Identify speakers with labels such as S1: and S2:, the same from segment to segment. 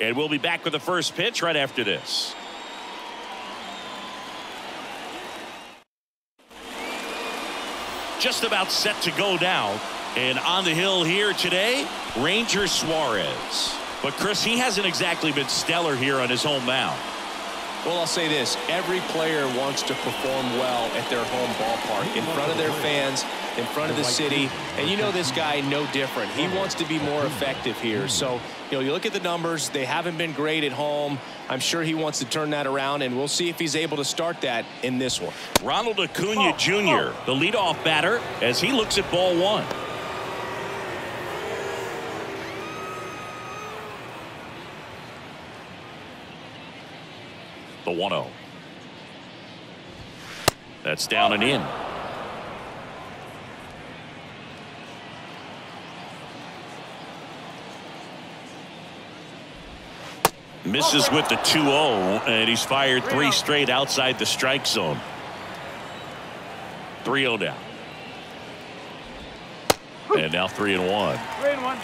S1: And we'll be back with the first pitch right after this. Just about set to go now. And on the hill here today, Ranger Suarez. But Chris, he hasn't exactly been stellar here on his home mound.
S2: Well, I'll say this. Every player wants to perform well at their home ballpark, in front of their fans, in front of the city. And you know this guy no different. He wants to be more effective here. So, you know, you look at the numbers. They haven't been great at home. I'm sure he wants to turn that around, and we'll see if he's able to start that in this one.
S1: Ronald Acuna Jr., the leadoff batter, as he looks at ball one. The 1 0. That's down and in. Misses with the 2 0, and he's fired three straight outside the strike zone. 3 0 down. And now 3 and 1.
S3: 3 and 1.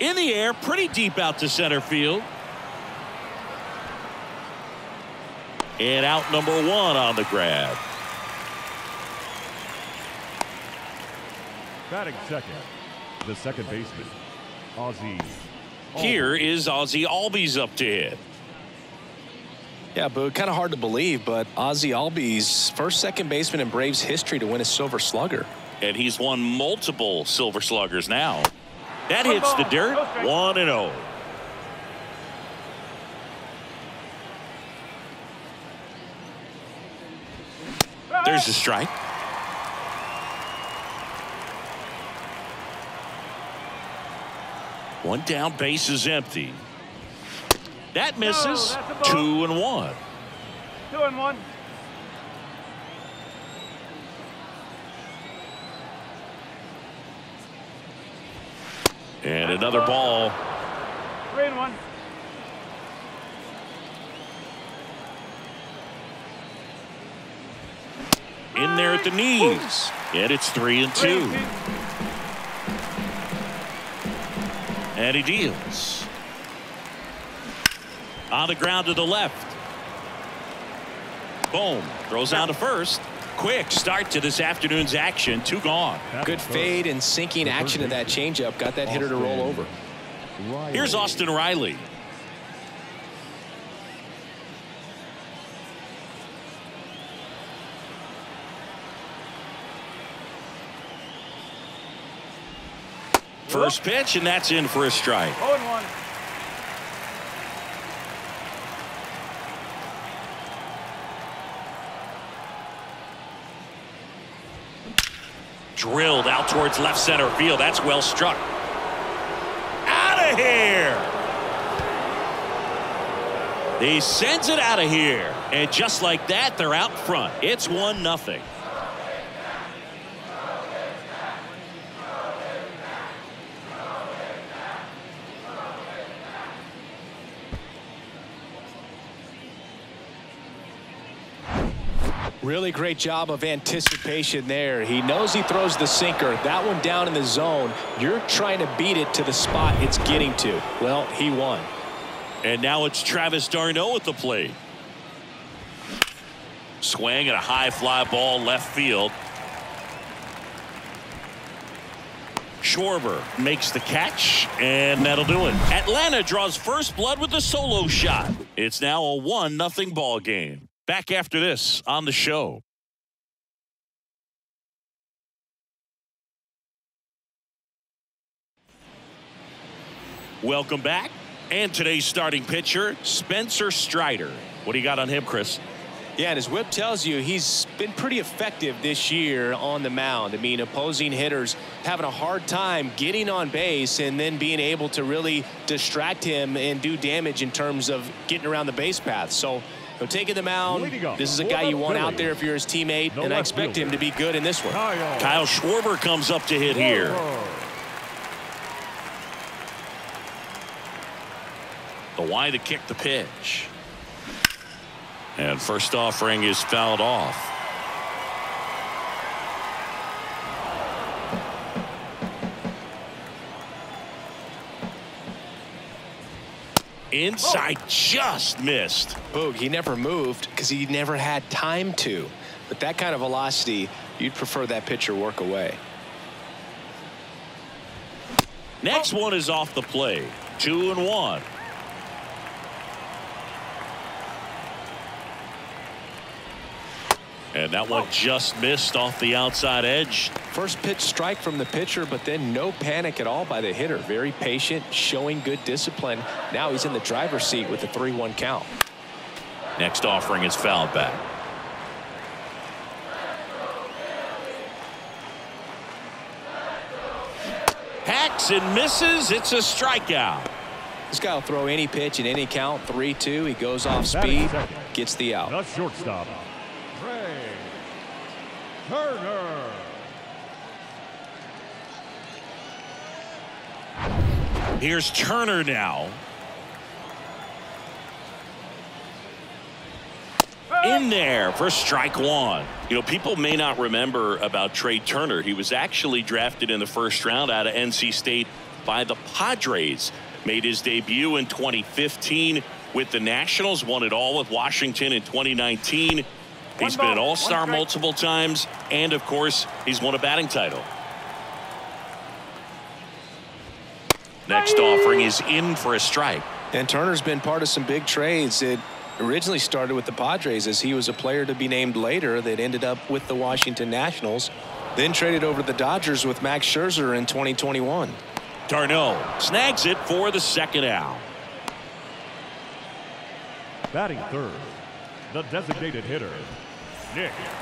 S1: In the air, pretty deep out to center field. And out number one on the grab.
S3: Batting second, the second baseman, Ozzie.
S1: Here is Ozzie Albies up to hit.
S2: Yeah, but kind of hard to believe, but Ozzie Albies, first second baseman in Braves history to win a Silver Slugger.
S1: And he's won multiple Silver Sluggers now. That hits the dirt. 1 and 0. There's the strike. One down, base is empty. That misses. Two and one.
S3: Two and one.
S1: And another ball.
S3: Three and one.
S1: In there at the knees. And it's three and two. And he deals. On the ground to the left. Boom. Throws out to first. Quick start to this afternoon's action. Two gone.
S2: Good fade and sinking action of that changeup. Got that hitter to roll over.
S1: Here's Austin Riley. First pitch, and that's in for a strike.
S3: 0 1.
S1: Drilled out towards left center field. That's well struck. Out of here. He sends it out of here. And just like that, they're out front. It's 1 nothing.
S2: Really great job of anticipation there. He knows he throws the sinker. That one down in the zone. You're trying to beat it to the spot it's getting to. Well, he won.
S1: And now it's Travis d'Arnaud at the plate. Swing at a high fly ball left field. Schwarber makes the catch, and that'll do it. Atlanta draws first blood with a solo shot. It's now a 1 nothing ball game. Back after this on the show. Welcome back. And today's starting pitcher, Spencer Strider. What do you got on him, Chris?
S2: Yeah, and his whip tells you he's been pretty effective this year on the mound. I mean, opposing hitters having a hard time getting on base and then being able to really distract him and do damage in terms of getting around the base path. So, so taking the mound, this is a guy you want out there if you're his teammate, and I expect him to be good in this one.
S1: Kyle Schwarber comes up to hit here. The wide to kick the pitch. And first offering is fouled off. Inside just missed.
S2: Boog, he never moved because he never had time to. But that kind of velocity, you'd prefer that pitcher work away.
S1: Next one is off the play. Two and one. And that one just missed off the outside edge.
S2: First pitch strike from the pitcher, but then no panic at all by the hitter. Very patient, showing good discipline. Now he's in the driver's seat with the 3 1 count.
S1: Next offering is fouled back. Hacks and misses. It's a strikeout.
S2: This guy will throw any pitch in any count. 3 2. He goes off speed, gets the out.
S3: The shortstop, Trea Turner.
S1: Here's Turner now. In there for strike one. You know, people may not remember about Trea Turner. He was actually drafted in the first round out of NC State by the Padres. Made his debut in 2015 with the Nationals, won it all with Washington in 2019. He's been an all-star multiple times, and of course, he's won a batting title. Next offering is in for a strike.
S2: And Turner's been part of some big trades. It originally started with the Padres as he was a player to be named later that ended up with the Washington Nationals. Then traded over to the Dodgers with Max Scherzer in 2021.
S1: d'Arnaud snags it for the second out.
S3: Batting third, the designated hitter, Nick.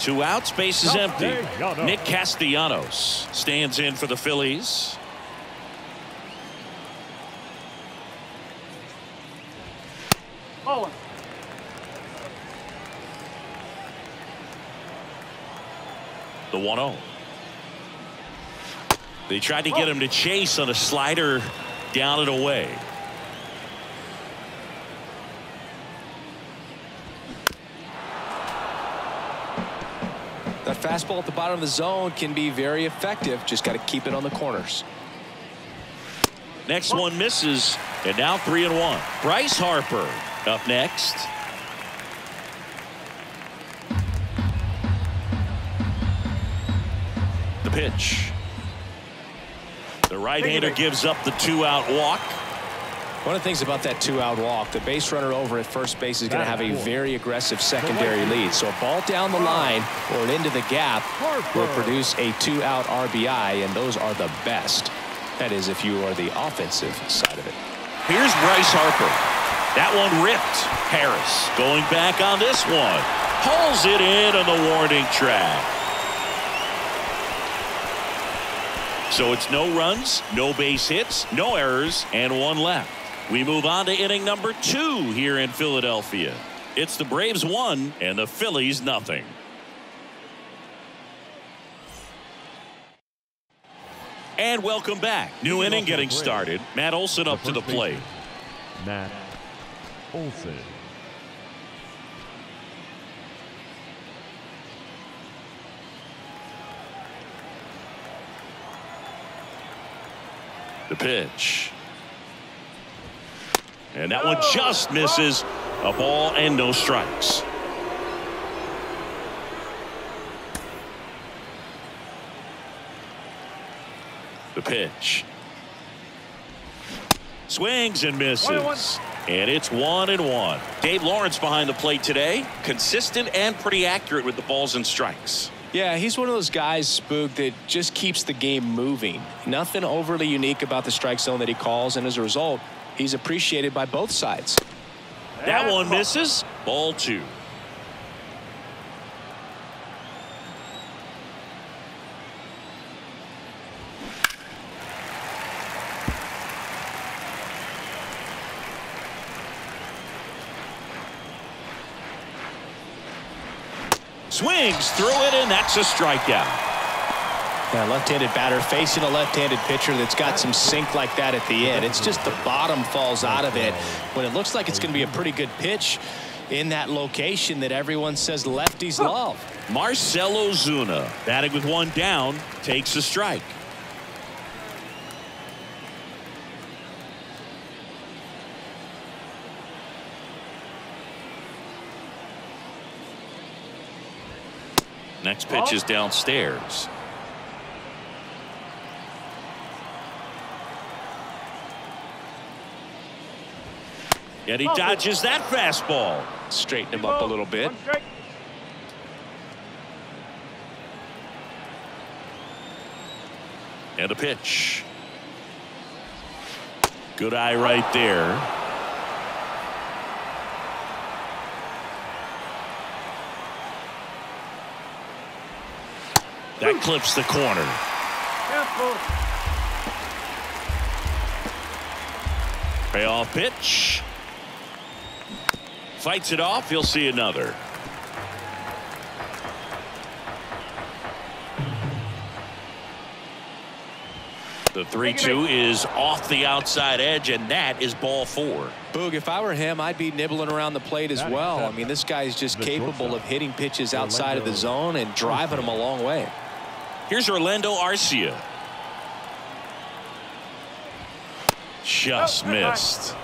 S1: Two outs, base is oh, empty.
S3: Castellanos.
S1: Nick Castellanos stands in for the Phillies. The 1 0. They tried to get oh. him to chase on a slider down and away.
S2: That fastball at the bottom of the zone can be very effective. Just got to keep it on the corners.
S1: Next one misses, and now three and one. Bryce Harper up next. The pitch. The right-hander gives up the two-out walk.
S2: One of the things about that two-out walk, the base runner over at first base is going to have a very aggressive secondary lead. So a ball down the line or into the gap will produce a two-out RBI, and those are the best. That is, if you are the offensive side of it.
S1: Here's Bryce Harper. That one ripped. Harris going back on this one. Pulls it in on the warning track. So it's no runs, no base hits, no errors, and one left. We move on to inning number two here in Philadelphia. It's the Braves one and the Phillies nothing. And welcome back. New inning getting started. Matt Olson up to the plate.
S3: Matt Olson.
S1: The pitch. And that one just misses a ball and no strikes. The pitch. Swings and misses. And it's one and one. Dave Lawrence behind the plate today. Consistent and pretty accurate with the balls and strikes.
S2: Yeah, he's one of those guys, Spook, that just keeps the game moving. Nothing overly unique about the strike zone that he calls, and as a result, he's appreciated by both sides.
S1: That one misses. Ball two. Swings through it, and that's a strikeout.
S2: Yeah, left-handed batter facing a left-handed pitcher that's got some sink like that at the end. It's just the bottom falls out of it when it looks like it's going to be a pretty good pitch in that location that everyone says lefties love.
S1: Marcell Ozuna batting with one down takes a strike. Next pitch oh. is downstairs. And he dodges that fastball.
S2: Straighten him up a little bit.
S1: And a pitch. Good eye right there. That clips the corner. Payoff pitch. Fights it off. He'll see another. The 3 2 is off the outside edge, and that is ball four.
S2: Boog, if I were him, I'd be nibbling around the plate as well. I mean, this guy's just capable of hitting pitches outside of the zone and driving them a long way.
S1: Here's Orlando Arcia. Just oh, missed.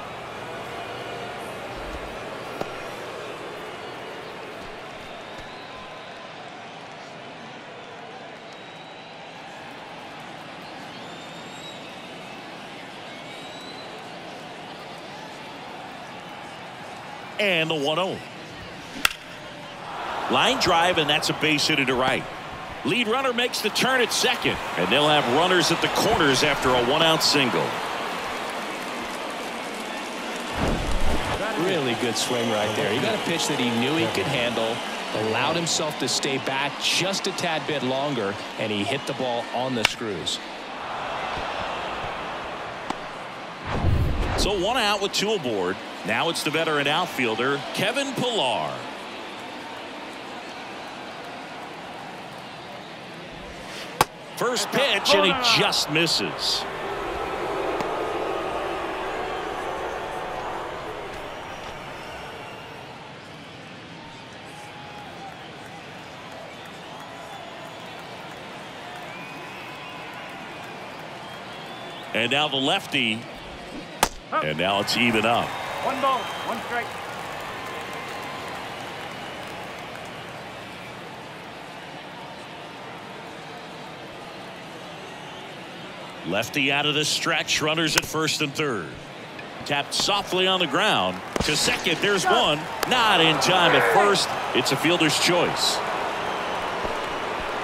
S1: And the 1 0. Line drive, and that's a base hit to right. Lead runner makes the turn at second, and they'll have runners at the corners after a one out single.
S2: Really good swing right there. He got a pitch that he knew he could handle, allowed himself to stay back just a tad bit longer, and he hit the ball on the screws.
S1: So one out with two aboard. Now it's the veteran outfielder, Kevin Pillar. First pitch, and he just misses. And now the lefty. And now it's even up.
S4: One ball, one strike.
S1: Lefty out of the stretch. Runners at first and third. Tapped softly on the ground. To second. There's one. Not in time at first. It's a fielder's choice.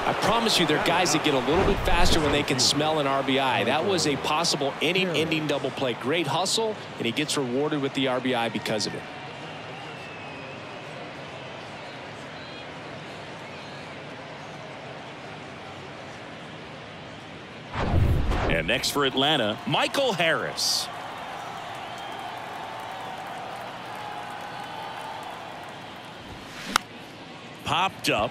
S2: I promise you they're guys that get a little bit faster when they can smell an RBI. That was a possible inning ending double play. Great hustle and he gets rewarded with the RBI because of it.
S1: And next for Atlanta Michael Harris. Popped up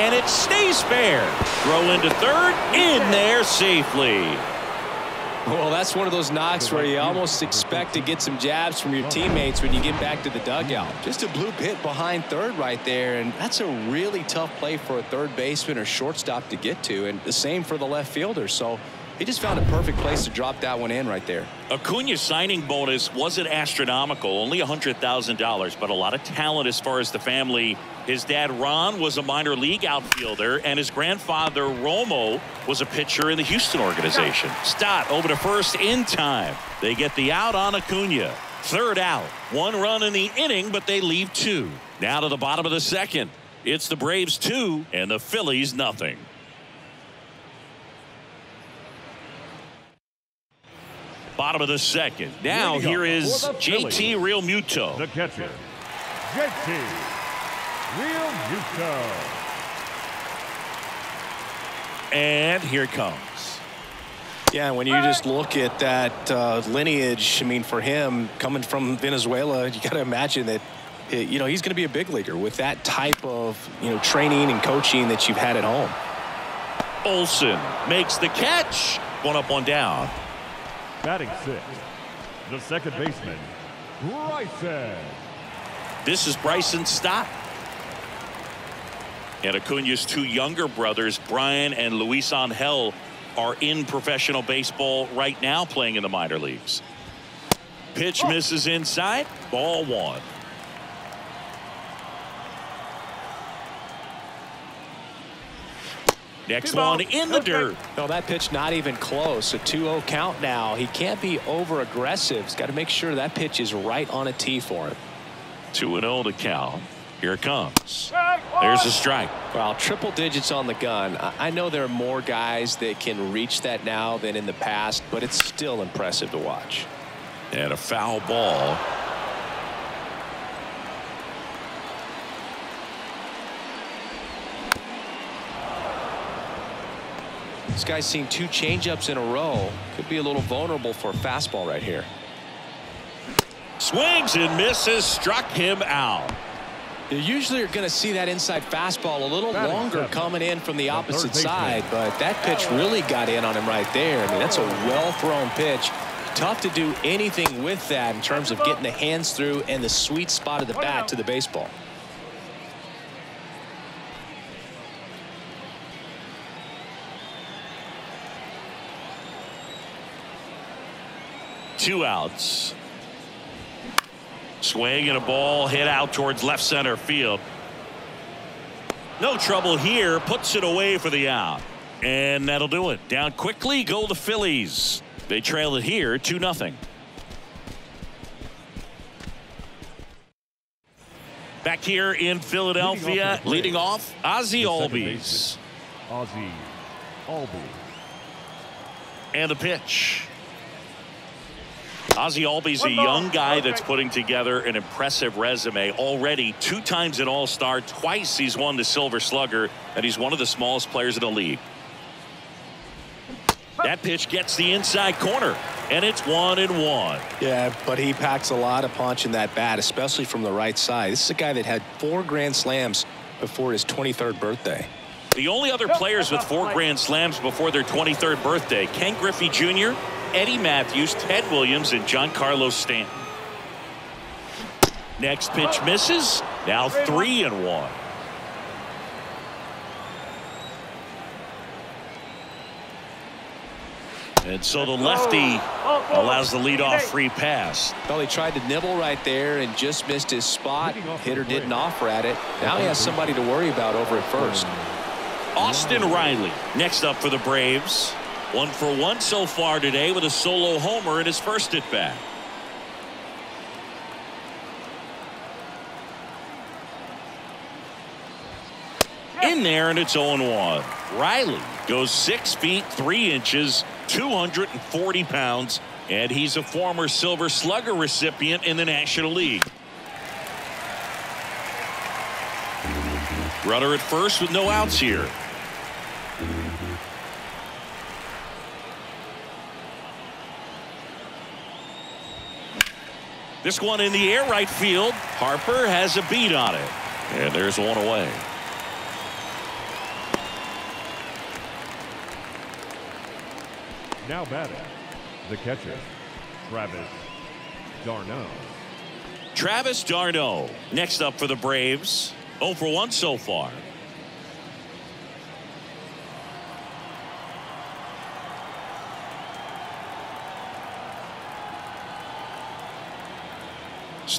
S1: and it stays fair. Throw into third in there safely.
S2: Well, that's one of those knocks where you almost expect to get some jabs from your teammates when you get back to the dugout. Just a blue pit behind third right there, and that's a really tough play for a third baseman or shortstop to get to, and the same for the left fielder. So he just found a perfect place to drop that one in right there.
S1: Acuna's signing bonus wasn't astronomical, only $100,000, but a lot of talent as far as the family. His dad, Ron, was a minor league outfielder, and his grandfather, Romo, was a pitcher in the Houston organization. Stott over to first in time. They get the out on Acuna. Third out. One run in the inning, but they leave two. Now to the bottom of the second. It's the Braves two and the Phillies nothing. Bottom of the second. Now here is JT Realmuto.
S3: The catcher, JT Realmuto.
S1: And here it comes.
S2: Yeah, when you just look at that uh, lineage, I mean, for him coming from Venezuela, you got to imagine that, it, you know, he's going to be a big leaguer with that type of, you know, training and coaching that you've had at home.
S1: Olson makes the catch. One up, one down.
S3: Batting sixth, the second baseman, Bryson.
S1: This is Bryson Stott. And Acuna's two younger brothers, Brian and Luis Angel, are in professional baseball right now playing in the minor leagues. Pitch misses inside. Ball one. Next one in the dirt.
S2: No, that pitch not even close. A 2-0 count now. He can't be over aggressive. He's got to make sure that pitch is right on a tee for him.
S1: 2 and 0 to count. Here it comes. There's a strike.
S2: Well, triple digits on the gun. I know there are more guys that can reach that now than in the past, but it's still impressive to watch.
S1: And a foul ball.
S2: This guy's seen two changeups in a row. Could be a little vulnerable for a fastball right here.
S1: Swings and misses. Struck him out.
S2: You usually are going to see that inside fastball a little longer coming in from the opposite side, but that pitch really got in on him right there. I mean, that's a well-thrown pitch. Tough to do anything with that in terms of getting the hands through and the sweet spot of the bat to the baseball.
S1: Two outs. Swing and a ball hit out towards left center field. No trouble here. Puts it away for the out. And that'll do it. Down quickly go the Phillies. They trail it here 2 nothing. Back here in Philadelphia, leading off, Ozzie Albies.
S3: Ozzie Albies.
S1: And the pitch. Ozzie Albies, a young guy that's putting together an impressive resume already. Two times an All-Star, twice he's won the Silver Slugger, and he's one of the smallest players in the league. That pitch gets the inside corner, and it's one and one.
S2: Yeah, but he packs a lot of punch in that bat, especially from the right side. This is a guy that had four Grand Slams before his 23rd birthday.
S1: The only other players with four Grand Slams before their 23rd birthday, Ken Griffey Jr., Eddie Mathews, Ted Williams, and Giancarlo Stanton. Next pitch misses. Now three and one. And so the lefty allows the leadoff free pass.
S2: Well, he tried to nibble right there and just missed his spot. Hitter didn't offer at it. Now he has somebody to worry about over at first.
S1: Austin Riley next up for the Braves. One for one so far today with a solo homer in his first at bat. In there and it's 0 1. Riley goes six feet three inches 240 pounds and he's a former silver slugger recipient in the National League. Runner at first with no outs here. This one in the air right field. Harper has a beat on it. And there's one away.
S3: Now batting, the catcher, Travis d'Arnaud.
S1: Travis d'Arnaud next up for the Braves. 0 for 1 so far.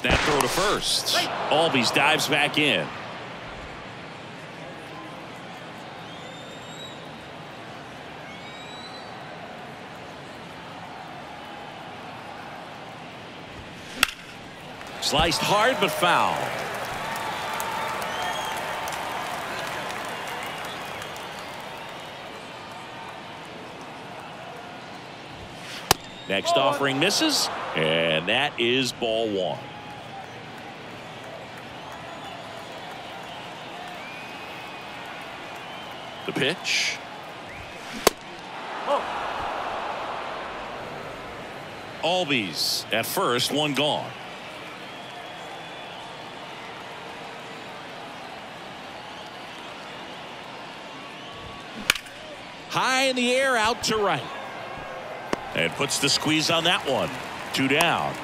S1: Snap throw to first. Albies dives back in. Sliced hard but foul. Next offering misses, and that is ball one. The pitch. Oh. Albies at first, one gone. High in the air out to right. And puts the squeeze on that one. Two down.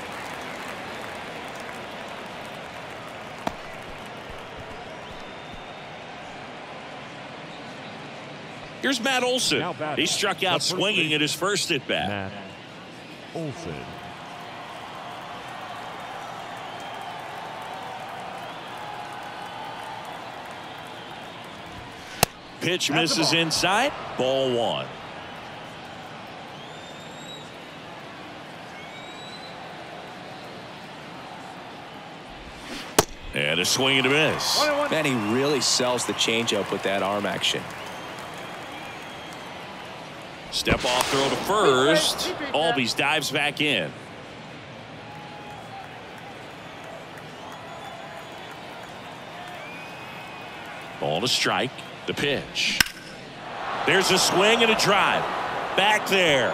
S1: Here's Matt Olson. He struck out swinging at his first at bat.
S3: Matt Olson.
S1: pitch misses inside. Ball one. And a swing and a miss.
S2: Man, he really sells the changeup with that arm action.
S1: Step off throw to first. Albies dives back in. Ball to strike. The pitch. There's a swing and a drive. Back there.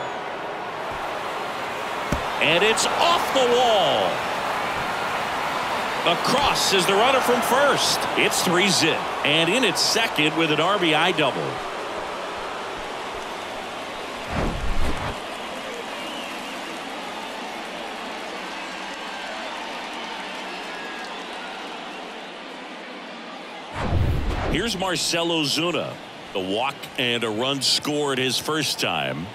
S1: And it's off the wall. Across is the runner from first. It's three zip. And in its second with an RBI double. Here's Marcell Ozuna. The walk and a run scored his first time.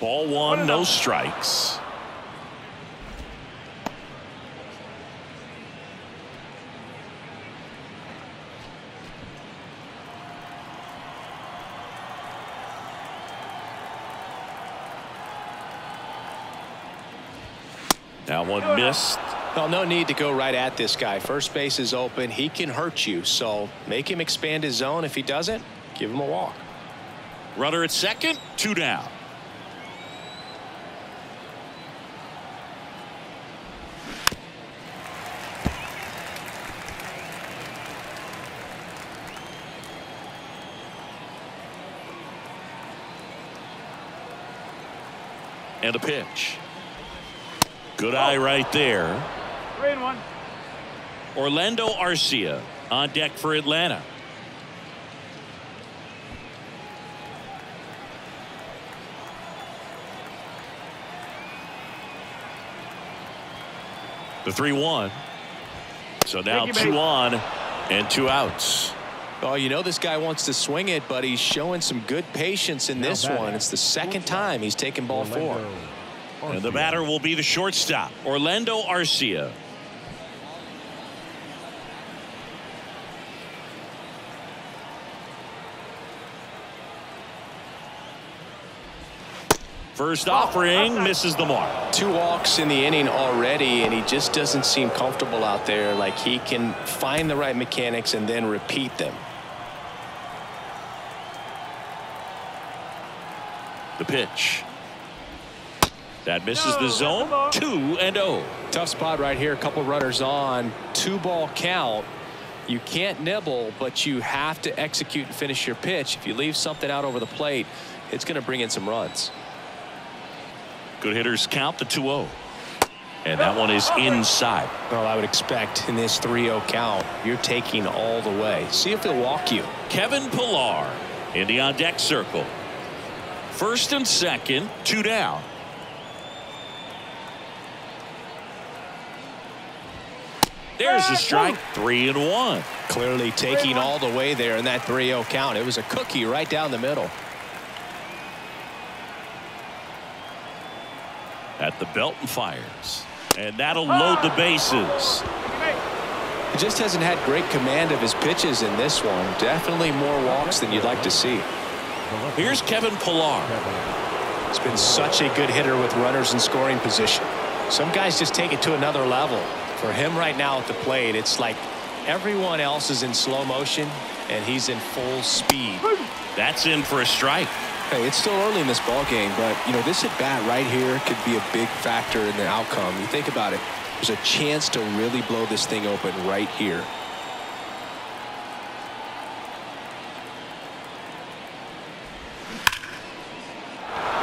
S1: Ball one, no strikes. Now one missed.
S2: Well, no need to go right at this guy. First base is open. He can hurt you. So make him expand his zone. If he doesn't, give him a walk.
S1: Runner at second, two down. And a pitch. Good eye right there.
S4: Three and one.
S1: Orlando Arcia on deck for Atlanta. The 3 1. So now
S4: you,
S1: two
S4: mate.
S1: on and two outs.
S2: Oh, you know this guy wants to swing it, but he's showing some good patience in this one. It's the second time he's taken ball four.
S1: And the batter will be the shortstop, Orlando Arcia. First offering misses the mark.
S2: Two walks in the inning already, and he just doesn't seem comfortable out there. Like he can find the right mechanics and then repeat them.
S1: The pitch. That misses the zone. Two and oh.
S2: Tough spot right here. A couple runners on. Two ball count. You can't nibble, but you have to execute and finish your pitch. If you leave something out over the plate, it's going to bring in some runs.
S1: Good hitters count the 2 0. And that one is inside.
S2: Well, I would expect in this 3-0 count, you're taking all the way. See if he'll walk you.
S1: Kevin Pillar in the on deck circle. First and second, two down. There's a strike, three and one.
S2: Clearly taking all the way there in that 3-0 count. It was a cookie right down the middle.
S1: At the belt and fires. And that'll load the bases.
S2: He just hasn't had great command of his pitches in this one. Definitely more walks than you'd like to see.
S1: Here's Kevin Pillar.
S2: He's been such a good hitter with runners in scoring position. Some guys just take it to another level. For him right now at the plate, it's like everyone else is in slow motion and he's in full speed.
S1: That's in for a strike.
S5: Hey, it's still early in this ball game, but you know this at bat right here could be a big factor in the outcome. You think about it. There's a chance to really blow this thing open right here.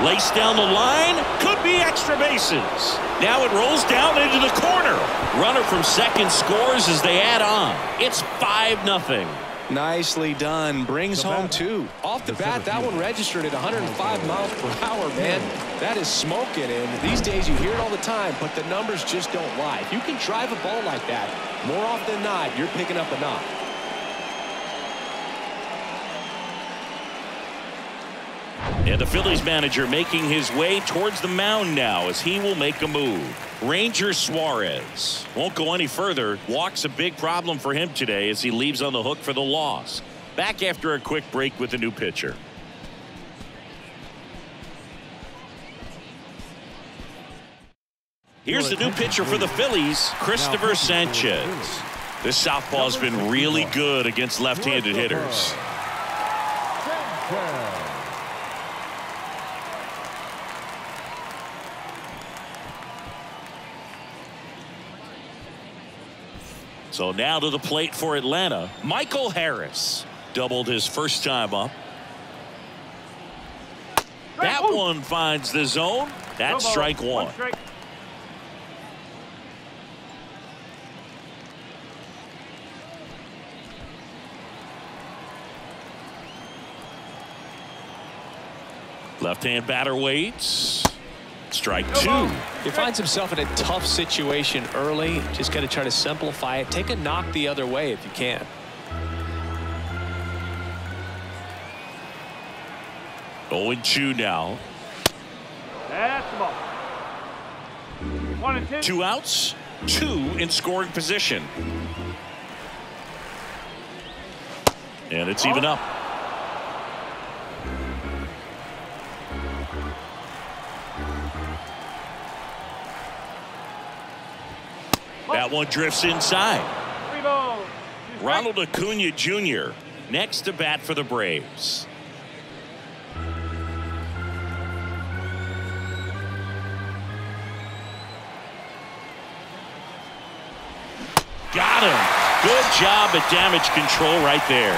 S1: Laced down the line. Could be extra bases. Now it rolls down into the corner. Runner from second scores as they add on. It's 5 nothing.
S2: Nicely done. Brings
S3: The
S2: home
S3: bat.
S2: two. Off the
S3: The
S2: bat, that one registered at 105 miles per hour, man. That is smoking. And these days you hear it all the time, but the numbers just don't lie. If you can drive a ball like that, more often than not, you're picking up a knock.
S1: And the Phillies manager making his way towards the mound now as he will make a move. Ranger Suarez won't go any further. Walks a big problem for him today as he leaves on the hook for the loss. Back after a quick break with a new pitcher. Here's the new pitcher for the Phillies, Christopher Sanchez. This southpaw's been really good against left-handed hitters. So now to the plate for Atlanta. Michael Harris doubled his first time up. That one finds the zone. That's strike one. Left-hand batter waits. Strike two.
S2: He finds himself in a tough situation early. Just got to try to simplify it. Take a knock the other way if you can.
S1: Oh and 2 now.
S4: That's the ball. One and two.
S1: Two outs, two in scoring position. And it's even up. That one drifts inside. Ronald Acuna Jr. next to bat for the Braves. Got him. Good job at damage control right there.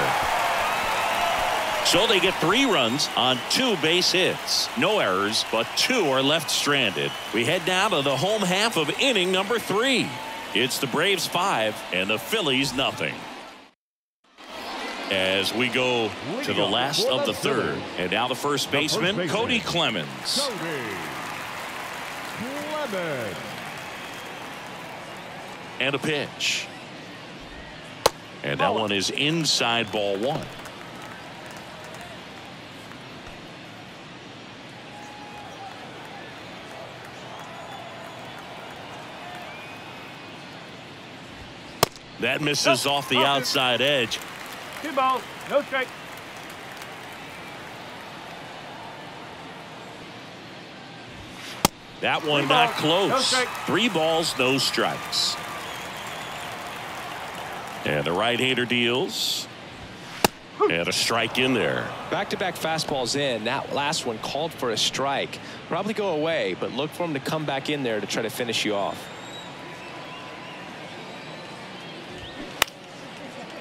S1: So they get three runs on two base hits. No errors, but two are left stranded. We head now to the home half of inning number three. It's the Braves five and the Phillies nothing. As we go to the last of the third. And now the first baseman,
S3: baseman.
S1: Cody Clemens.
S3: Cody Clemens.
S1: And a pitch. And that one is inside ball one. That misses oh. off the oh. outside edge.
S4: Two balls. No strike.
S1: That one
S4: Three
S1: not
S4: balls,
S1: close.
S4: strike.
S1: Three balls, no strikes. And the right-hander deals. And a strike in there.
S2: Back-to-back fastballs in. That last one called for a strike. Probably go away, but look for him to come back in there to try to finish you off.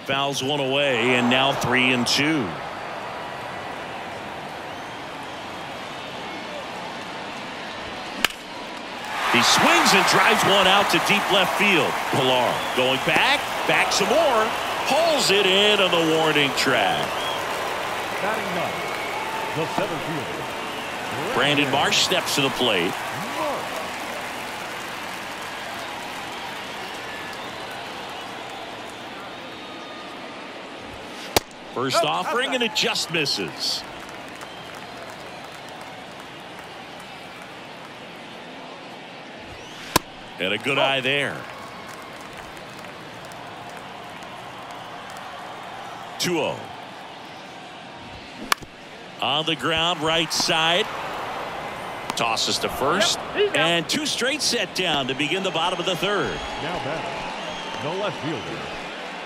S1: Fouls one away, and now three and two. He swings and drives one out to deep left field. Pillar going back, back some more, pulls it in on the warning track.
S3: Batting the center fielder.
S1: Brandon Marsh steps to the plate.
S3: Marsh.
S1: First offering, and it just misses. And a good oh. eye there. 2-0. On the ground, right side. Tosses to first.
S4: Yep.
S1: And two straight set down to begin the bottom of the third.
S3: Now batting, the left fielder,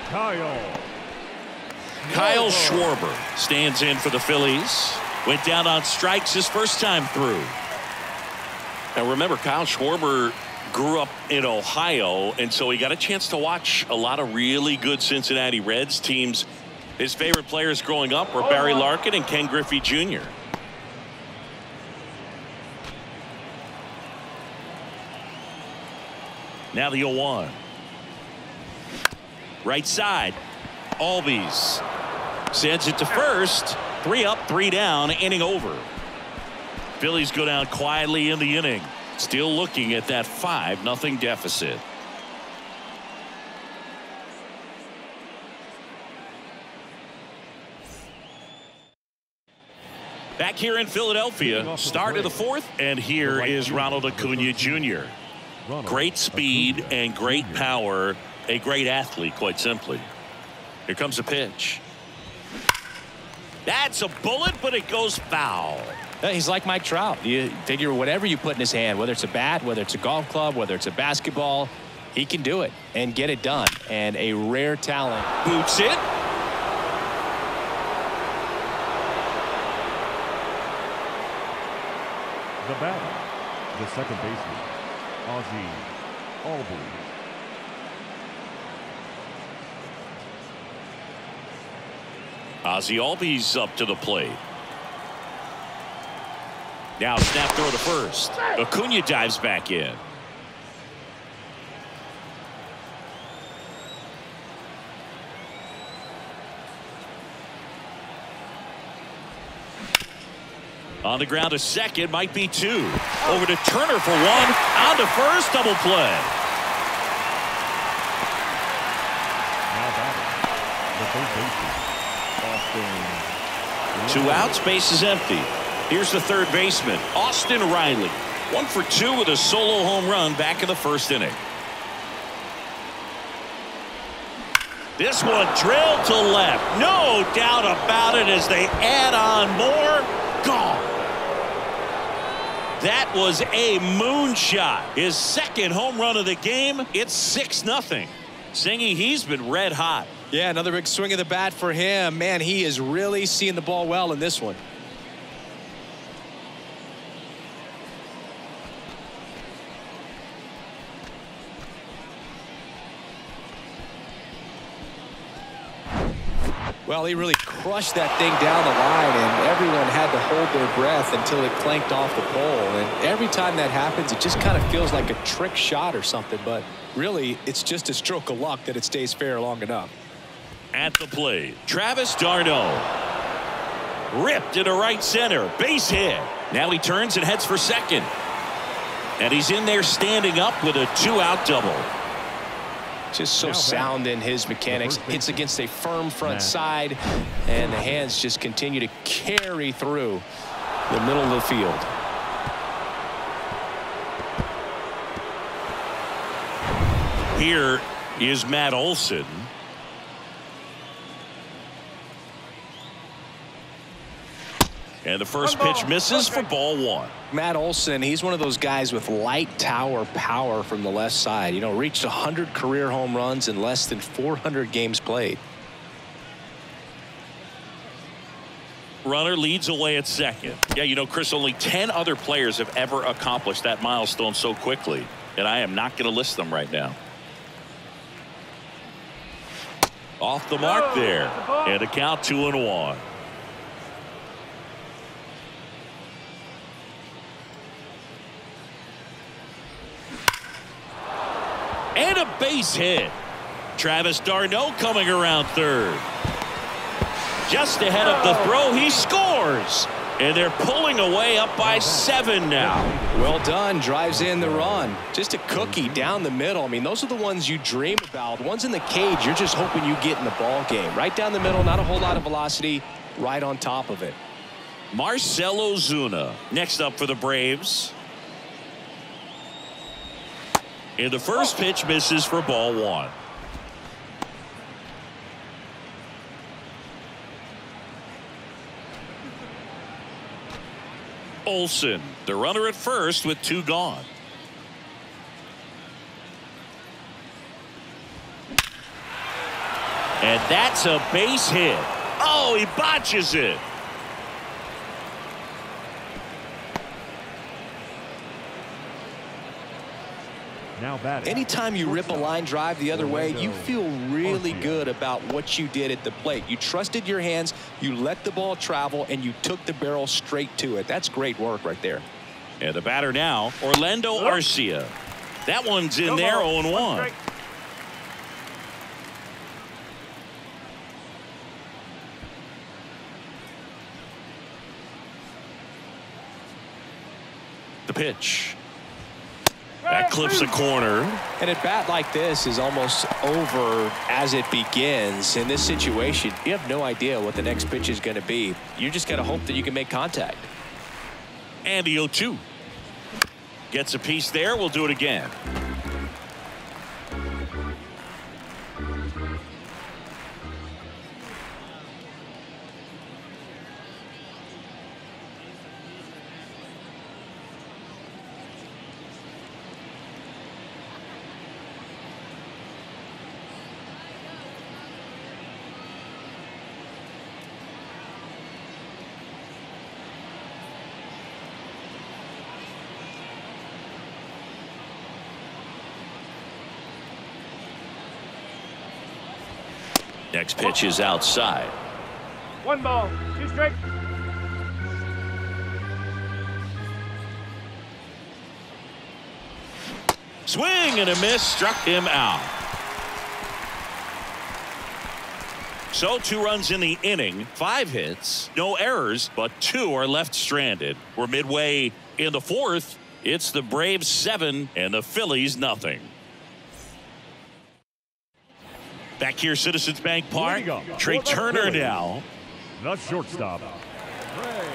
S3: Kyle.
S1: Kyle Schwarber stands in for the Phillies. Went down on strikes his first time through. Now remember, Kyle Schwarber grew up in Ohio, and so he got a chance to watch a lot of really good Cincinnati Reds teams. His favorite players growing up were Barry Larkin and Ken Griffey Jr. Now the 0-1. Right side. Albies sends it to first. Three up, three down, inning over. Phillies go down quietly in the inning. Still looking at that 5 nothing deficit. Back here in Philadelphia, start of the fourth, and here is Ronald Acuna Jr. Great speed and great power, a great athlete, quite simply. Here comes the pitch. That's a bullet, but it goes foul.
S6: He's like Mike Trout. You figure whatever you put in his hand, whether it's a bat, whether it's a golf club, whether it's a basketball, he can do it and get it done. And a rare talent.
S1: Boots it.
S3: The batter, the second baseman, Ozzy Albies.
S1: Ozzy Albies up to the plate. Now snap throw to first. Acuna dives back in. On the ground to second might be two. Over to Turner for one. On to first double play.
S3: Now batting, the third baseman, Austin.
S1: Two outs, base is empty. Here's the third baseman, Austin Riley. One for two with a solo home run back in the first inning. This one drilled to left. No doubt about it as they add on more. Gone. That was a moonshot. His second home run of the game. It's 6 nothing. Singy, he's been red hot.
S2: Yeah, another big swing of the bat for him. Man, he is really seeing the ball well in this one. Well, he really crushed that thing down the line, and everyone had to hold their breath until it clanked off the pole. And every time that happens, it just kind of feels like a trick shot or something. But really, it's just a stroke of luck that it stays fair long enough.
S1: At the plate, Travis d'Arnaud. Ripped into right center. Base hit. Now he turns and heads for second. And he's in there standing up with a two-out double.
S6: Just so sound in his mechanics. Hits against a firm front side, and the hands just continue to carry through the middle of the field.
S1: Here is Matt Olson. And the first
S4: One ball.
S1: pitch misses for ball one.
S2: Matt Olson, he's one of those guys with light tower power from the left side. You know, reached 100 career home runs in less than 400 games played.
S1: Runner leads away at second. Yeah, you know, Chris, only 10 other players have ever accomplished that milestone so quickly. And I am not going to list them right now. Off the mark
S4: oh,
S1: there.
S4: that's a ball.
S1: And a count two and one. And a base hit. Travis d'Arnaud coming around third. Just ahead of the throw, he scores. And they're pulling away up by seven now.
S2: Well done. Drives in the run. Just a cookie down the middle. I mean, those are the ones you dream about. The Ones in the cage, you're just hoping you get in the ball game. Right down the middle, not a whole lot of velocity. Right on top of it.
S1: Marcell Ozuna next up for the Braves. And the first pitch misses for ball one. Olson, the runner at first with two gone. And that's a base hit. Oh, he botches it.
S3: Now batting.
S2: Anytime you rip a line drive the other way, you feel really good about what you did at the plate. You trusted your hands, you let the ball travel, and you took the barrel straight to it. That's great work right there.
S1: And the batter now, Orlando Arcia. That one's in
S4: No
S1: there
S4: ball.
S1: 0
S4: One
S1: The pitch. That clips a corner.
S2: And at bat like this is almost over as it begins. In this situation, you have no idea what the next pitch is going to be. You just got to hope that you can make contact.
S1: And the 0-2. Gets a piece there. We'll do it again. Pitch is outside.
S4: One ball, two strikes.
S1: Swing and a miss struck him out. So two runs in the inning, five hits, no errors, but two are left stranded. We're midway in the fourth. It's the Braves seven and the Phillies nothing. Back here, Citizens Bank Park. Trea Turner now.
S3: The shortstop.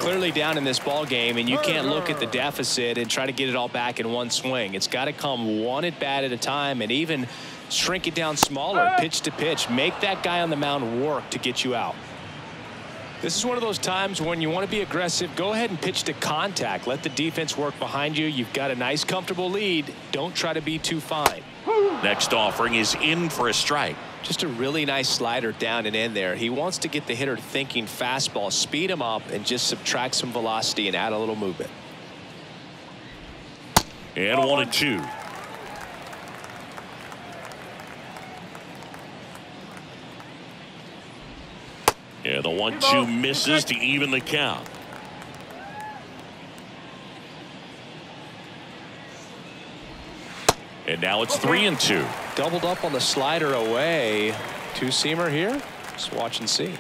S2: Clearly down in this ball game, and you can't look at the deficit and try to get it all back in one swing. It's got to come one at bat at a time, and even shrink it down smaller, pitch to pitch. Make that guy on the mound work to get you out. This is one of those times when you want to be aggressive. Go ahead and pitch to contact. Let the defense work behind you. You've got a nice, comfortable lead. Don't try to be too fine.
S1: Next offering is in for a strike.
S2: Just a really nice slider down and in there. He wants to get the hitter thinking fastball, speed him up, and just subtract some velocity and add a little movement.
S1: And one and two. Yeah, the one two misses to even the count. And now it's three and two.
S2: Doubled up on the slider away. Two seamer here. Just watch and see.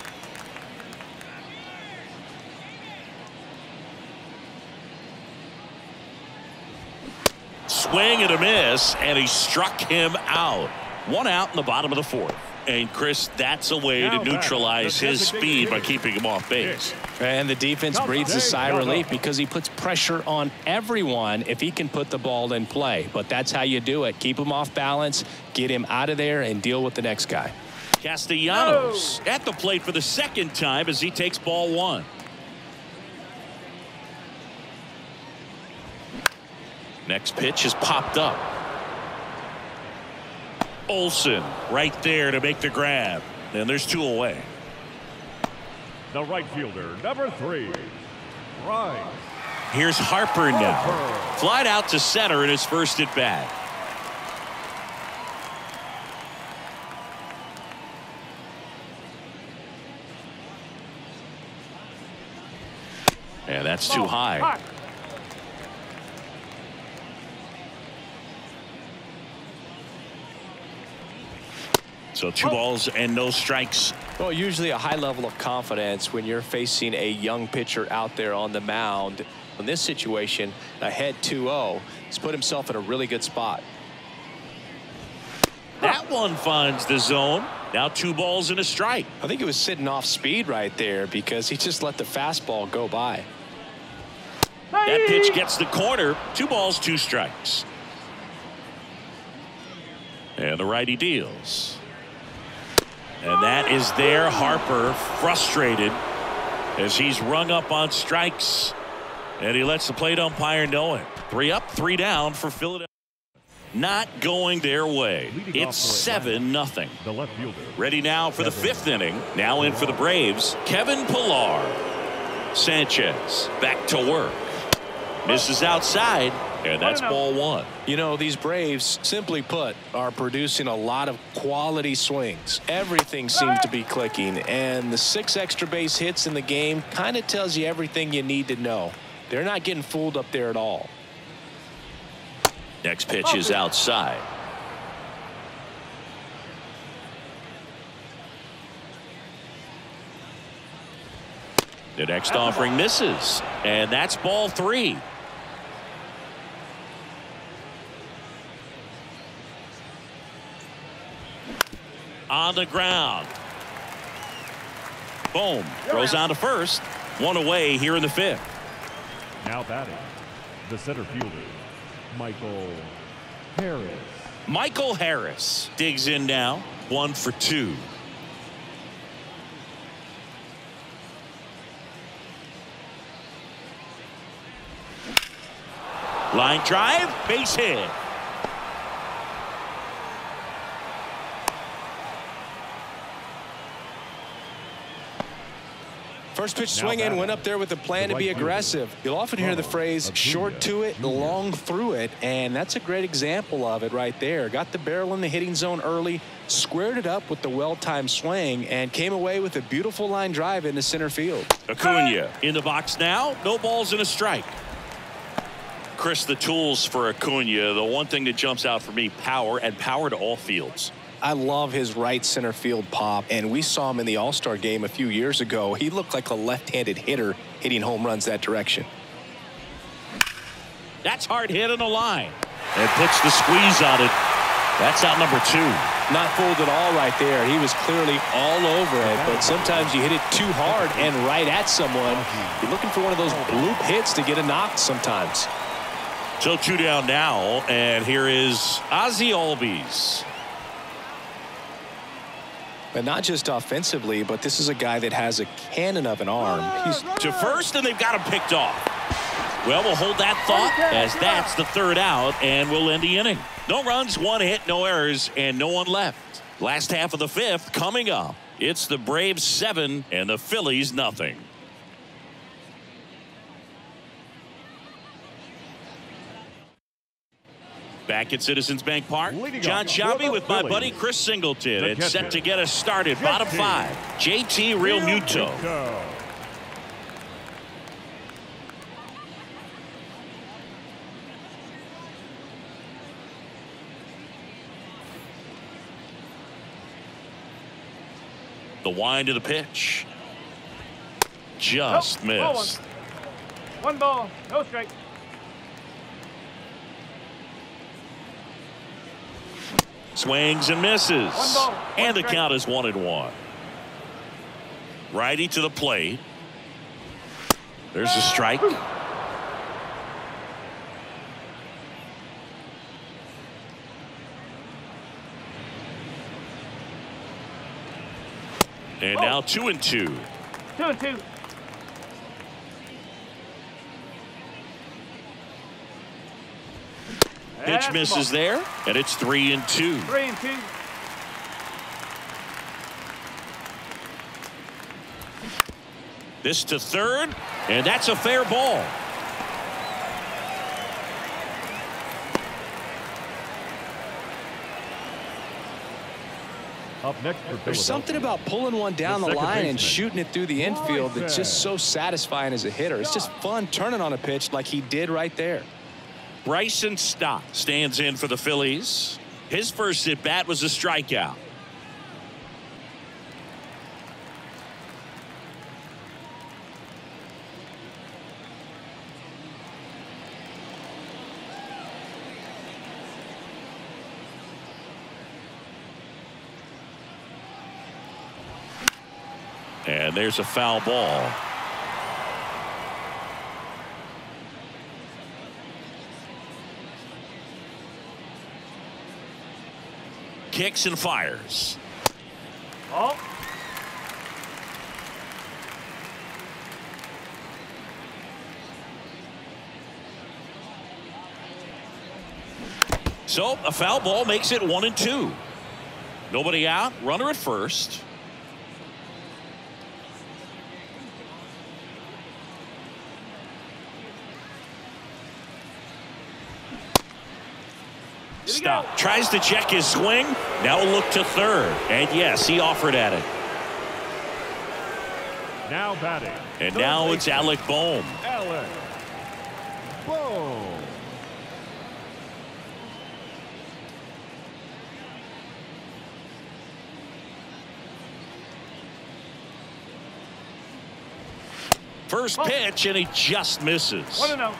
S1: Swing and a miss, and he struck him out. One out in the bottom of the fourth. And Chris, that's a way to neutralize his speed by keeping him off base.
S2: And the defense breathes a sigh of relief because he puts pressure on everyone if he can put the ball in play. But that's how you do it. Keep him off balance, get him out of there, and deal with the next guy.
S1: Castellanos at the plate for the second time as he takes ball one. Next pitch is popped up. Olson right there to make the grab. And there's two away.
S3: The right fielder, number three, Bryce.
S1: Here's Harper now. Flied out to center in his first at bat. And that's too oh, high. So two balls and no strikes.
S2: Well, usually a high level of confidence when you're facing a young pitcher out there on the mound. In this situation, ahead 2-0, he's put himself in a really good spot.
S1: That one finds the zone. Now two balls and a strike.
S2: I think it was sitting off speed right there because he just let the fastball go by.
S1: That pitch gets the corner. Two balls, two strikes. And the righty deals. And that is there. Harper frustrated as he's rung up on strikes. And he lets the plate umpire know it. Three up, three down for Philadelphia. Not going their way. It's 7 nothing.
S3: The left fielder.
S1: Ready now for the fifth inning. Now in for the Braves. Kevin Pillar. Sanchez back to work. Misses outside. And that's ball one.
S2: You know, these Braves, simply put, are producing a lot of quality swings. Everything seems to be clicking, and the six extra base hits in the game kind of tells you everything you need to know. They're not getting fooled up there at all.
S1: Next pitch is outside. The next ah. offering misses, and that's ball three. On the ground. Boom. Throws on to first. One away here in the fifth.
S3: Now batting, the center fielder, Michael Harris.
S1: Michael Harris digs in now. One for two. Line drive, base hit.
S2: First pitch
S3: Now
S2: swing in, went up there with a plan
S3: the
S2: to be
S3: right fielder,
S2: aggressive. You'll often hear the
S3: oh,
S2: phrase
S3: Acuna
S2: short to it,
S3: Jr.
S2: long through it, and that's a great example of it right there. Got the barrel in the hitting zone early, squared it up with the well-timed swing, and came away with a beautiful line drive into center field.
S1: Acuna in the box now. No balls and a strike. Chris, the tools for Acuna, the one thing that jumps out for me, power and power to all fields.
S2: I love his right center field pop, and we saw him in the All-Star game a few years ago. He looked like a left-handed hitter hitting home runs that direction.
S1: That's hard hit on the line. And puts the squeeze on it. That's out number two.
S2: Not fooled at all right there. He was clearly all over it, but sometimes you hit it too hard and right at someone. You're looking for one of those bloop hits to get a knock sometimes.
S1: So two down now, and here is Ozzy Albies.
S2: But not just offensively, but this is a guy that has a cannon of an arm. He's
S1: to first, and they've got him picked off. Well, we'll hold that thought as that's the third out, and we'll end the inning. No runs, one hit, no errors, and no one left. Last half of the fifth coming up. It's the Braves seven and the Phillies nothing. Back at Citizens Bank Park, Jon
S3: Sciambi
S1: with my buddy Chris Singleton. It's set to get us started. Bottom five, JT Realmuto. Muto. The wind of the pitch. Just
S4: Nope,
S1: missed.
S4: One ball, no strike.
S1: Swings and misses.
S4: One ball, one
S1: and the
S4: strike.
S1: count is one and one. Righty to the plate. There's a strike. And oh. now two and two.
S4: Two and two.
S1: Pitch
S4: That's the
S1: misses
S4: ball.
S1: there, and it's three and two.
S4: Three and two.
S1: This to third, and that's a fair ball.
S3: Up next for
S2: There's something about pulling one down
S3: The
S2: the,
S3: second
S2: line and shooting it through the infield that's just so satisfying as a hitter. It's just fun turning on a pitch like he did right there.
S1: Bryson Stott stands in for the Phillies. His first at bat was a strikeout. And there's a foul ball. Kicks and fires.
S4: Ball.
S1: So a foul ball makes it one and two. Nobody out. Runner at first.
S4: Stott.
S1: Tries to check his swing. Now a look to third. And yes, he offered at it.
S3: Now batting.
S1: And now it's Alec Bohm.
S3: Alec. Bohm.
S1: First oh. pitch, and he just misses.
S4: One and oh.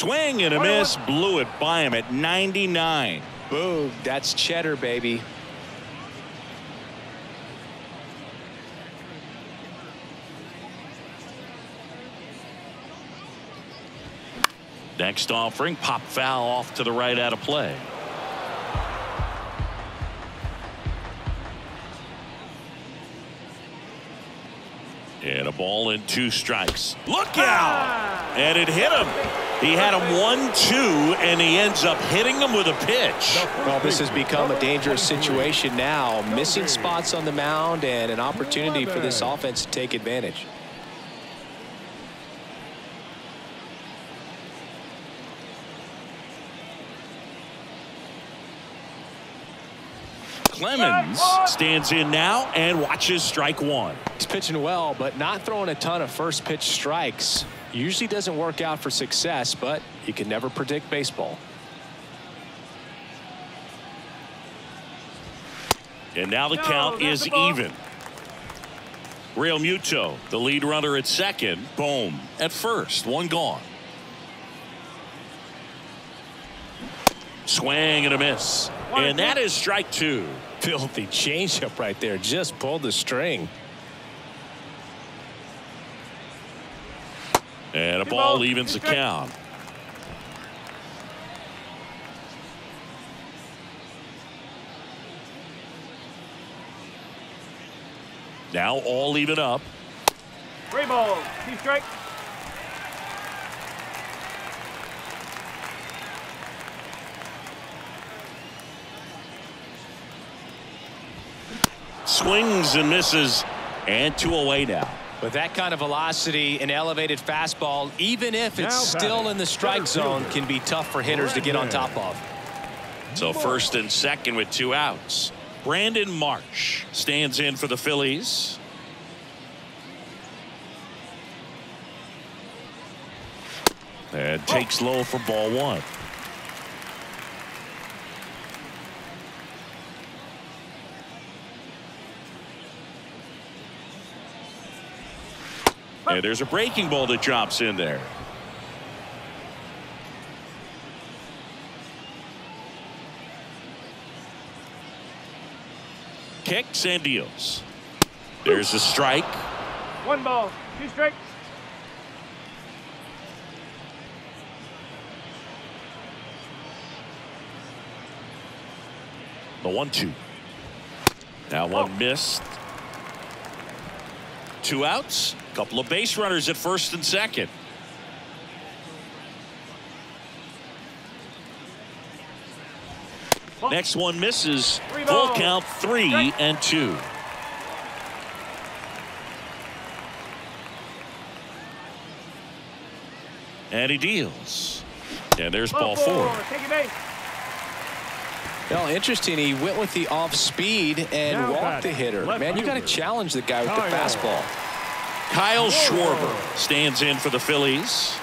S1: Swing and a miss. Blew it by him at 99.
S2: Boom. That's cheddar, baby.
S1: Next offering, pop foul off to the right out of play. And a ball and two strikes. Look out! Ah! And it hit him. He had him one, two, and he ends up hitting him with a pitch.
S2: Well, this has become a dangerous situation now. Missing spots on the mound and an opportunity for this offense to take advantage.
S1: Clemens stands in now and watches strike one.
S2: He's pitching well, but not throwing a ton of first pitch strikes. Usually doesn't work out for success, but you can never predict baseball.
S1: And now the
S4: No,
S1: count is
S4: the
S1: even. Realmuto, the lead runner at second. Boom. At first. One gone. Swing and a miss. And
S4: and
S1: that
S4: two.
S1: is strike two.
S2: Filthy changeup right there. Just pulled the string.
S1: And a ball evens the count. Now all even up.
S4: Three balls. Two strikes.
S1: Swings and misses. And two away now.
S2: With that kind of velocity and elevated fastball, even if it's
S3: Now
S2: still in the strike zone, can be tough for hitters to get on top of.
S1: So first and second with two outs. Brandon Marsh stands in for the Phillies. And takes low for ball one. And there's a breaking ball that drops in there. Kicks and deals. There's a strike.
S4: One ball. Two strikes.
S1: The one two. Now one oh. missed. Two outs. Couple of base runners at first and second. Next one misses.
S4: Three
S1: Full count three and two. And he deals. And there's ball four.
S4: Take it base.
S2: Well, interesting. He went with the off speed and
S3: Now
S2: walked the hitter. Man, you got to challenge the guy with the
S3: oh,
S2: fastball.
S1: Kyle Schwarber stands in for the Phillies.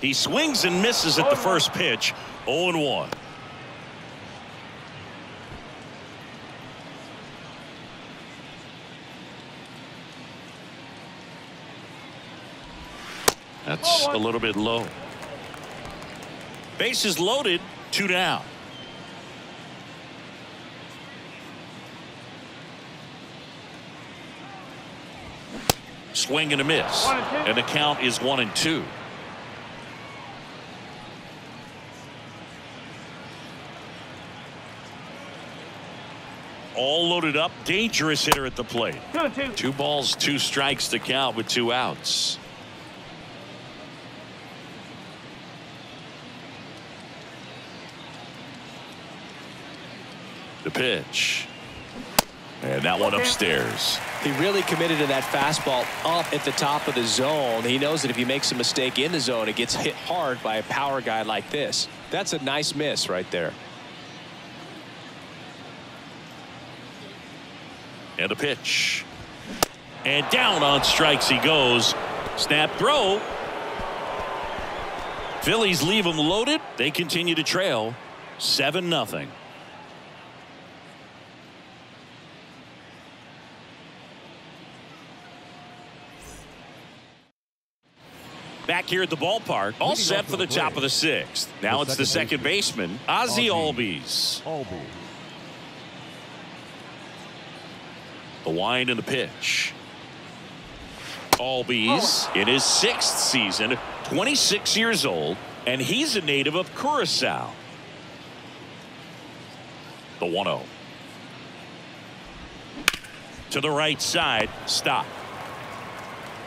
S1: He swings and misses at the first pitch. 0 1. That's a little bit low. Bases loaded, two down. Swing and a miss.
S4: And.
S1: And the count is one and two. All loaded up. Dangerous hitter at the plate.
S4: Two two.
S1: Two balls, two strikes to count with two outs. The pitch. And that one upstairs.
S2: He really committed to that fastball up at the top of the zone. He knows that if he makes a mistake in the zone, it gets hit hard by a power guy like this. That's a nice miss right there.
S1: And a pitch. And down on strikes he goes. Snap throw. Phillies leave him loaded. They continue to trail 7 nothing. Here at the ballpark. All
S3: Leading
S1: set for the
S3: the
S1: top of the sixth. Now
S3: The
S1: it's the
S3: second
S1: second baseman, Ozzy. Albies.
S3: Albies.
S1: The wind and the pitch. Albies oh. in his sixth season, 26 years old, and he's a native of Curacao. The 1 0. To the right side, stop.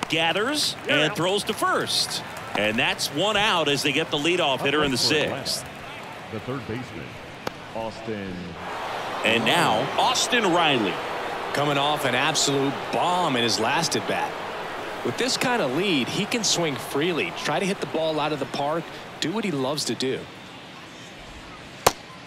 S1: Gathers and throws to first. And that's one out as they get the leadoff hitter in the
S3: Up next for Atlanta,
S1: sixth.
S3: The third baseman, Austin.
S1: And now, Austin Riley.
S5: Coming off an absolute bomb in his last at bat. With this kind of lead, he can swing freely, try to hit the ball out of the park, do what he loves to do.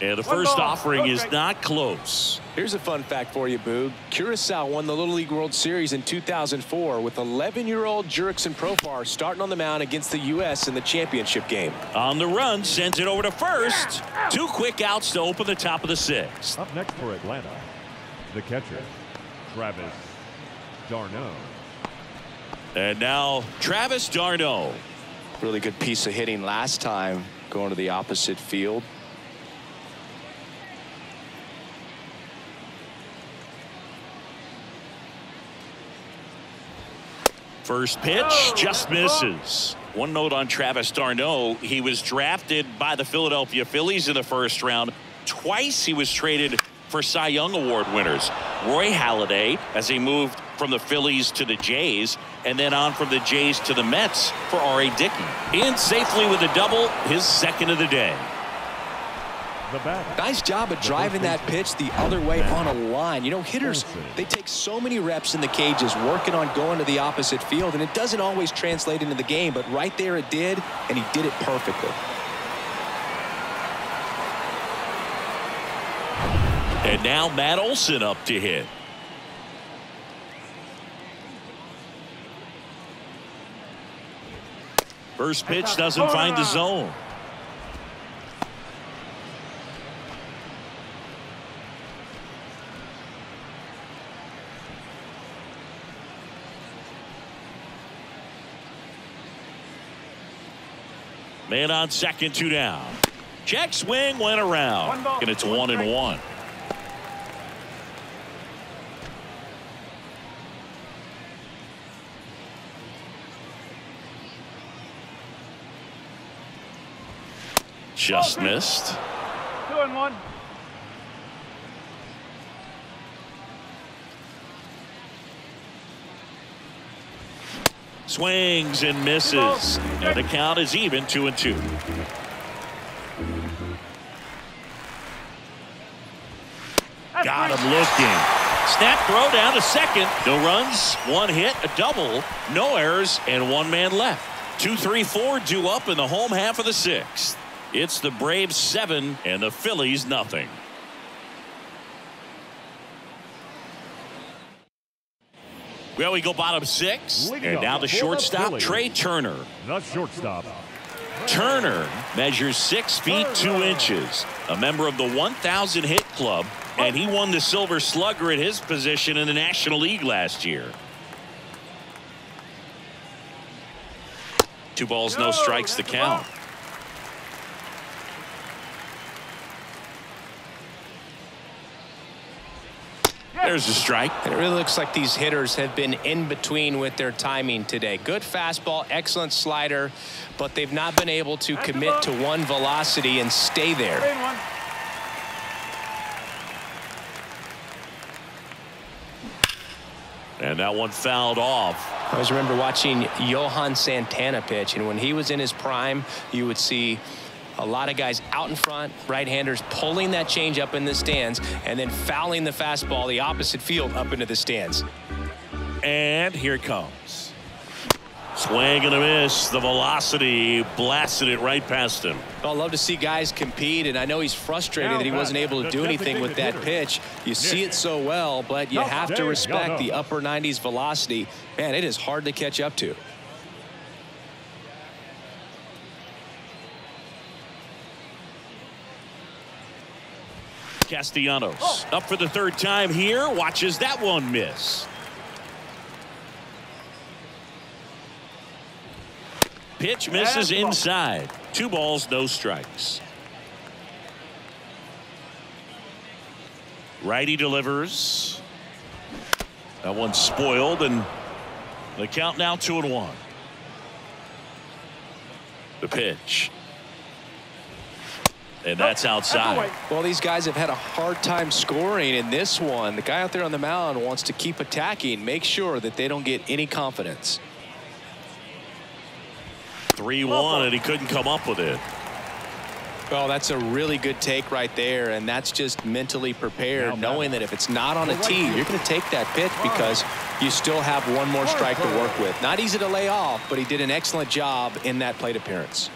S1: And the first offering is not close.
S5: Here's a fun fact for you, Boog. Curacao won the Little League World Series in 2004 with 11-year-old Jurickson Profar starting on the mound against the U.S. in the championship game.
S1: On the run, sends it over to first. Two quick outs to open the top of the sixth.
S3: Up next for Atlanta, the catcher, Travis d'Arnaud.
S1: And now Travis d'Arnaud.
S5: Really good piece of hitting last time going to the opposite field.
S1: First pitch just misses. One note on Travis d'Arnaud. He was drafted by the Philadelphia Phillies in the first round. Twice he was traded for Cy Young Award winners. Roy Halladay as he moved from the Phillies to the Jays and then on from the Jays to the Mets for R.A. Dickey. In safely with a double, his second of the day.
S3: The batter,
S5: Nice job of driving that pitch the other way on a line. You know, hitters, they take so many reps in the cages working on going to the opposite field, and it doesn't always translate into the game, but right there it did, and he did it perfectly.
S1: And now Matt Olson up to hit. First pitch doesn't find the zone. Man on second, two down. Check swing went around. And it's
S4: one
S1: one and one. Just missed.
S4: Two and one.
S1: Swings and misses. And the count is even two and two. Got him looking. Snap throw down to second. No runs, one hit, a double, no errors, and one man left. Two, three, four due up in the home half of the sixth. It's the Braves seven and the Phillies nothing. Well, we go bottom six,
S3: Leading
S1: and now the shortstop, Trea Turner.
S3: the shortstop,
S1: Turner measures six feet two inches, a member of the 1,000 hit club, and he won the Silver Slugger at his position in the National League last year. Two balls, no strikes
S4: a
S1: count. There's a strike.
S2: It really looks like these hitters have been in between with their timing today. Good fastball, excellent slider, but they've not been able to
S4: That's
S2: commit to one velocity and stay there.
S4: And
S1: that one fouled off.
S2: I always remember watching Johan Santana pitch, and when he was in his prime, you would see a lot of guys out in front, right-handers pulling that change up in the stands, and then fouling the fastball the opposite field up into the stands.
S1: And here it comes. Swing and a miss. The velocity blasted it right past him.
S2: Well, I love to see guys compete, and I know he's frustrated
S3: Now
S2: that he wasn't able to do anything with that
S3: hitter.
S2: pitch. You see it so well, but you
S3: No,
S2: have to respect
S3: no, no.
S2: the upper 90s velocity. Man, it is hard to catch up to.
S1: Castellanos up for the third time here. Watches that one miss. pitch misses inside. Two balls, no strikes. Righty delivers. That one's spoiled, and the count now two and one. The pitch. And that's outside.
S2: Well, these guys have had a hard time scoring in this one. The guy out there on the mound wants to keep attacking, make sure that they don't get any confidence.
S1: 3 1, and he couldn't come up with it.
S2: Well, that's a really good take right there, and that's just mentally prepared, knowing that if it's not on a tee, you're going to take that pitch because you still have one more strike to work with. Not easy to lay off, but he did an excellent job in that plate appearance.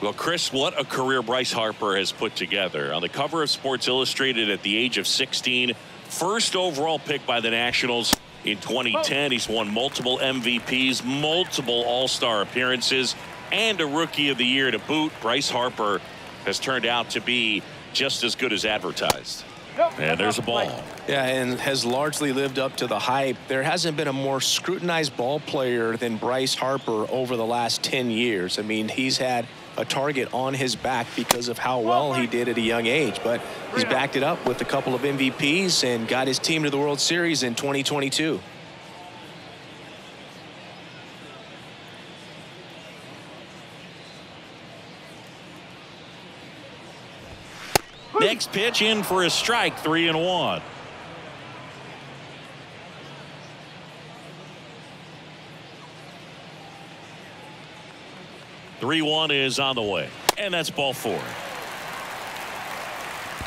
S1: Well, Chris, what a career Bryce Harper has put together. On the cover of Sports Illustrated at the age of 16, first overall pick by the Nationals in 2010. He's won multiple MVPs, multiple All-Star appearances, and a Rookie of the Year to boot. Bryce Harper has turned out to be just as good as advertised. And there's a ball.
S2: Yeah, and has largely lived up to the hype. There hasn't been a more scrutinized ball player than Bryce Harper over the last 10 years. I mean, he's had a target on his back because of how well he did at a young age. But he's backed it up with a couple of MVPs and got his team to the World Series in 2022.
S1: Next pitch in for a strike, three and one. Three one is on the way, and that's ball four.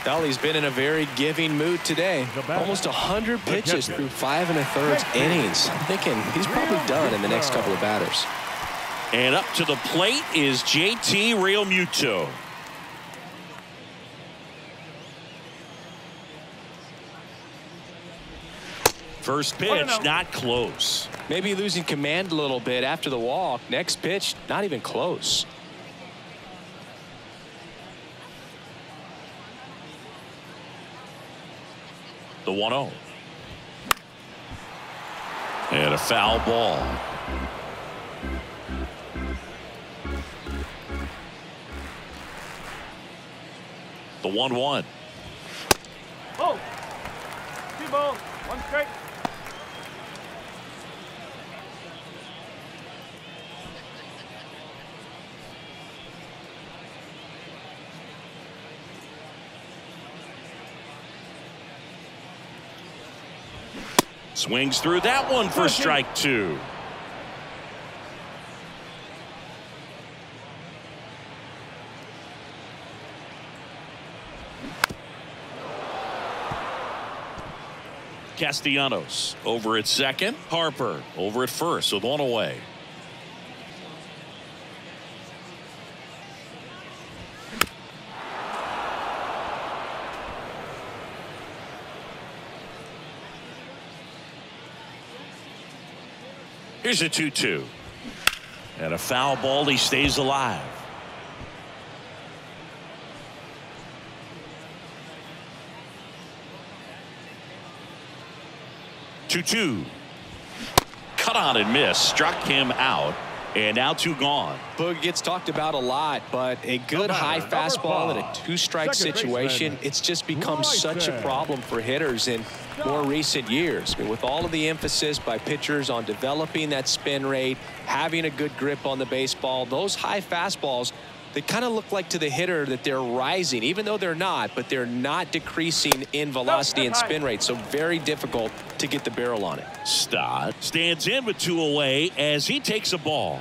S2: Well, he's been in a very giving mood today. Almost 100 pitches through five and a third innings. I'm thinking he's probably done in the next couple of batters.
S1: And up to the plate is JT Realmuto. First pitch, oh. not close.
S2: Maybe losing command a little bit after the walk. Next pitch, not even close.
S1: The 1 0. And a foul ball. The 1 1.
S4: Oh. Two balls. One strike.
S1: Swings through that one for strike two. Castellanos over at second. Harper over at first with one away. Here's a 2 2. And a foul ball. He stays alive. Two two. Cut on and miss. Struck him out. And now two gone.
S2: Boog gets talked about a lot, but a good high fastball in a two-strike situation, it's just become such a problem for hitters in more recent years. I mean, with all of the emphasis by pitchers on developing that spin rate, having a good grip on the baseball, those high fastballs, they kind of look like to the hitter that they're rising, even though they're not, but they're not decreasing in velocity and spin rate. So very difficult to get the barrel on it.
S1: Stott stands in with two away as he takes a ball.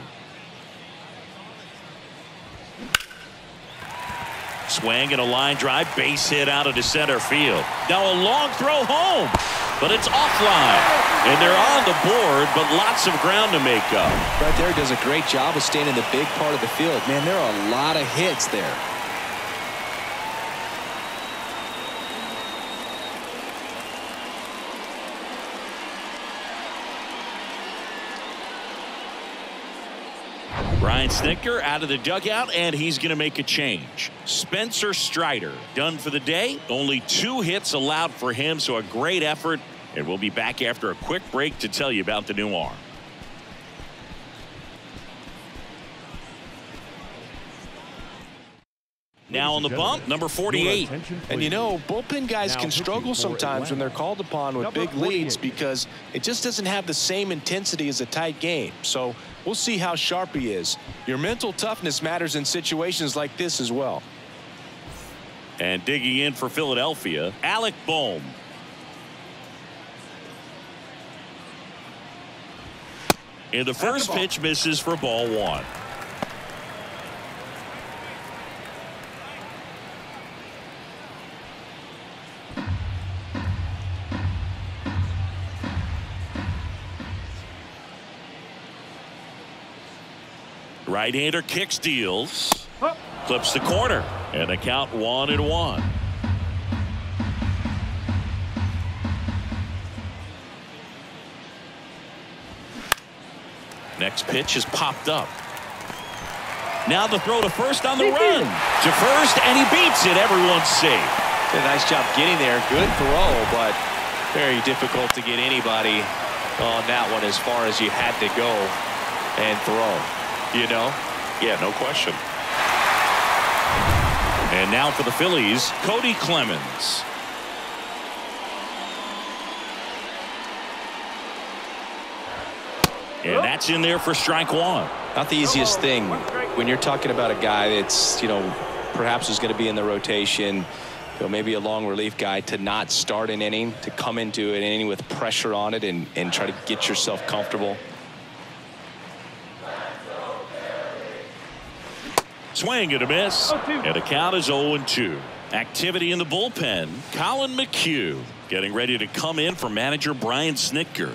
S1: Swing and a line drive, base hit out into center field. Now a long throw home, but it's offline. And they're on the board, but lots of ground to make up.
S2: Right there does a great job of staying in the big part of the field. Man, there are a lot of hits there.
S1: Brian Snitker out of the dugout, and he's going to make a change. Spencer Strider done for the day. Only two hits allowed for him, so a great effort. And we'll be back after a quick break to tell you about the new arm. Now on the bump, number 48.
S2: And you know, bullpen guys can struggle sometimes when they're called upon with big leads because it just doesn't have the same intensity as a tight game. So we'll see how sharp he is. Your mental toughness matters in situations like this as well.
S1: And digging in for Philadelphia, Alec Bohm. And the first pitch misses for ball one. Right-hander kicks deals.
S4: Up.
S1: Clips the corner. And the count one and one. Next pitch is popped up. Now the throw to first on the run. To first, and he beats it. Everyone's safe.
S2: Did a nice job getting there. Good throw, but very difficult to get anybody on that one as far as you had to go and throw. You know?
S1: Yeah, no question. And now for the Phillies, Cody Clemens. And oh. that's in there for strike one.
S2: Not the easiest thing when you're talking about a guy that's, you know, perhaps is going to be in the rotation, you know, maybe a long relief guy to not start an inning, to come into an inning with pressure on it and, and try to get yourself comfortable.
S1: Swing and a miss. And the count is 0 2. Activity in the bullpen. Colin McHugh getting ready to come in for manager Brian Snitker.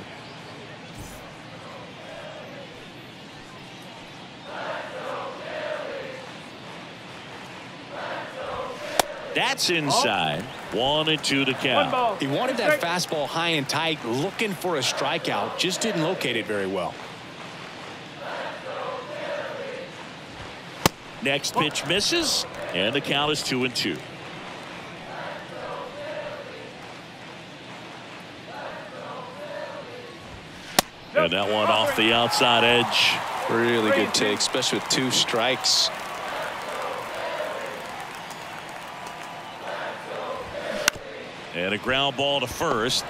S1: That's inside. One and two to count.
S2: He wanted that fastball high and tight, looking for a strikeout, just didn't locate it very well.
S1: Next pitch misses, and the count is two and two. And that one off the outside edge.
S2: Really good take, especially with two strikes.
S1: And a ground ball to first.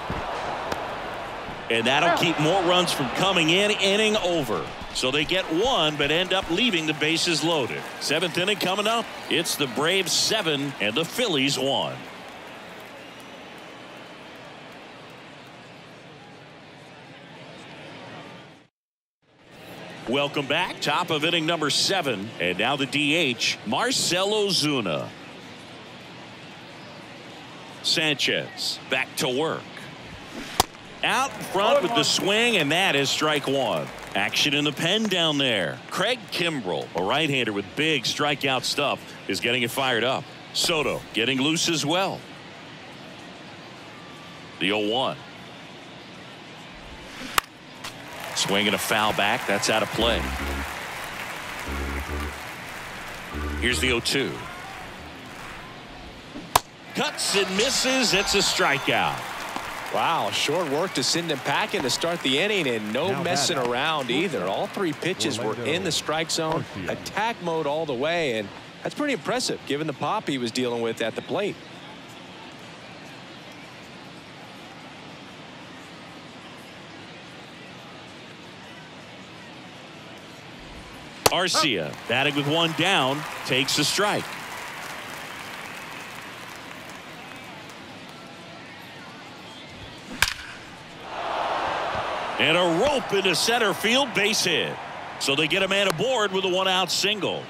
S1: And that'll keep more runs from coming in. Inning over. So they get one, but end up leaving the bases loaded. Seventh inning coming up. It's the Braves seven and the Phillies one. Welcome back. Top of inning number seven. And now the DH, Marcell Ozuna. Sanchez back to work. Out front with the swing, and that is strike one. Action in the pen down there. Craig Kimbrel, a right-hander with big strikeout stuff, is getting it fired up. Soto getting loose as well. The 0-1. Swing and a foul back. That's out of play. Here's the 0-2. Cuts and misses. It's a strikeout.
S2: Wow, short work to send him packing to start the inning and no
S3: Now
S2: messing
S3: batting.
S2: around either. All three pitches were in the strike zone,
S3: Garcia.
S2: attack mode all the way, and that's pretty impressive given the pop he was dealing with at the plate.
S1: Arcia batting with one down takes a strike. And a rope into center field base hit. So they get a man aboard with a one out single.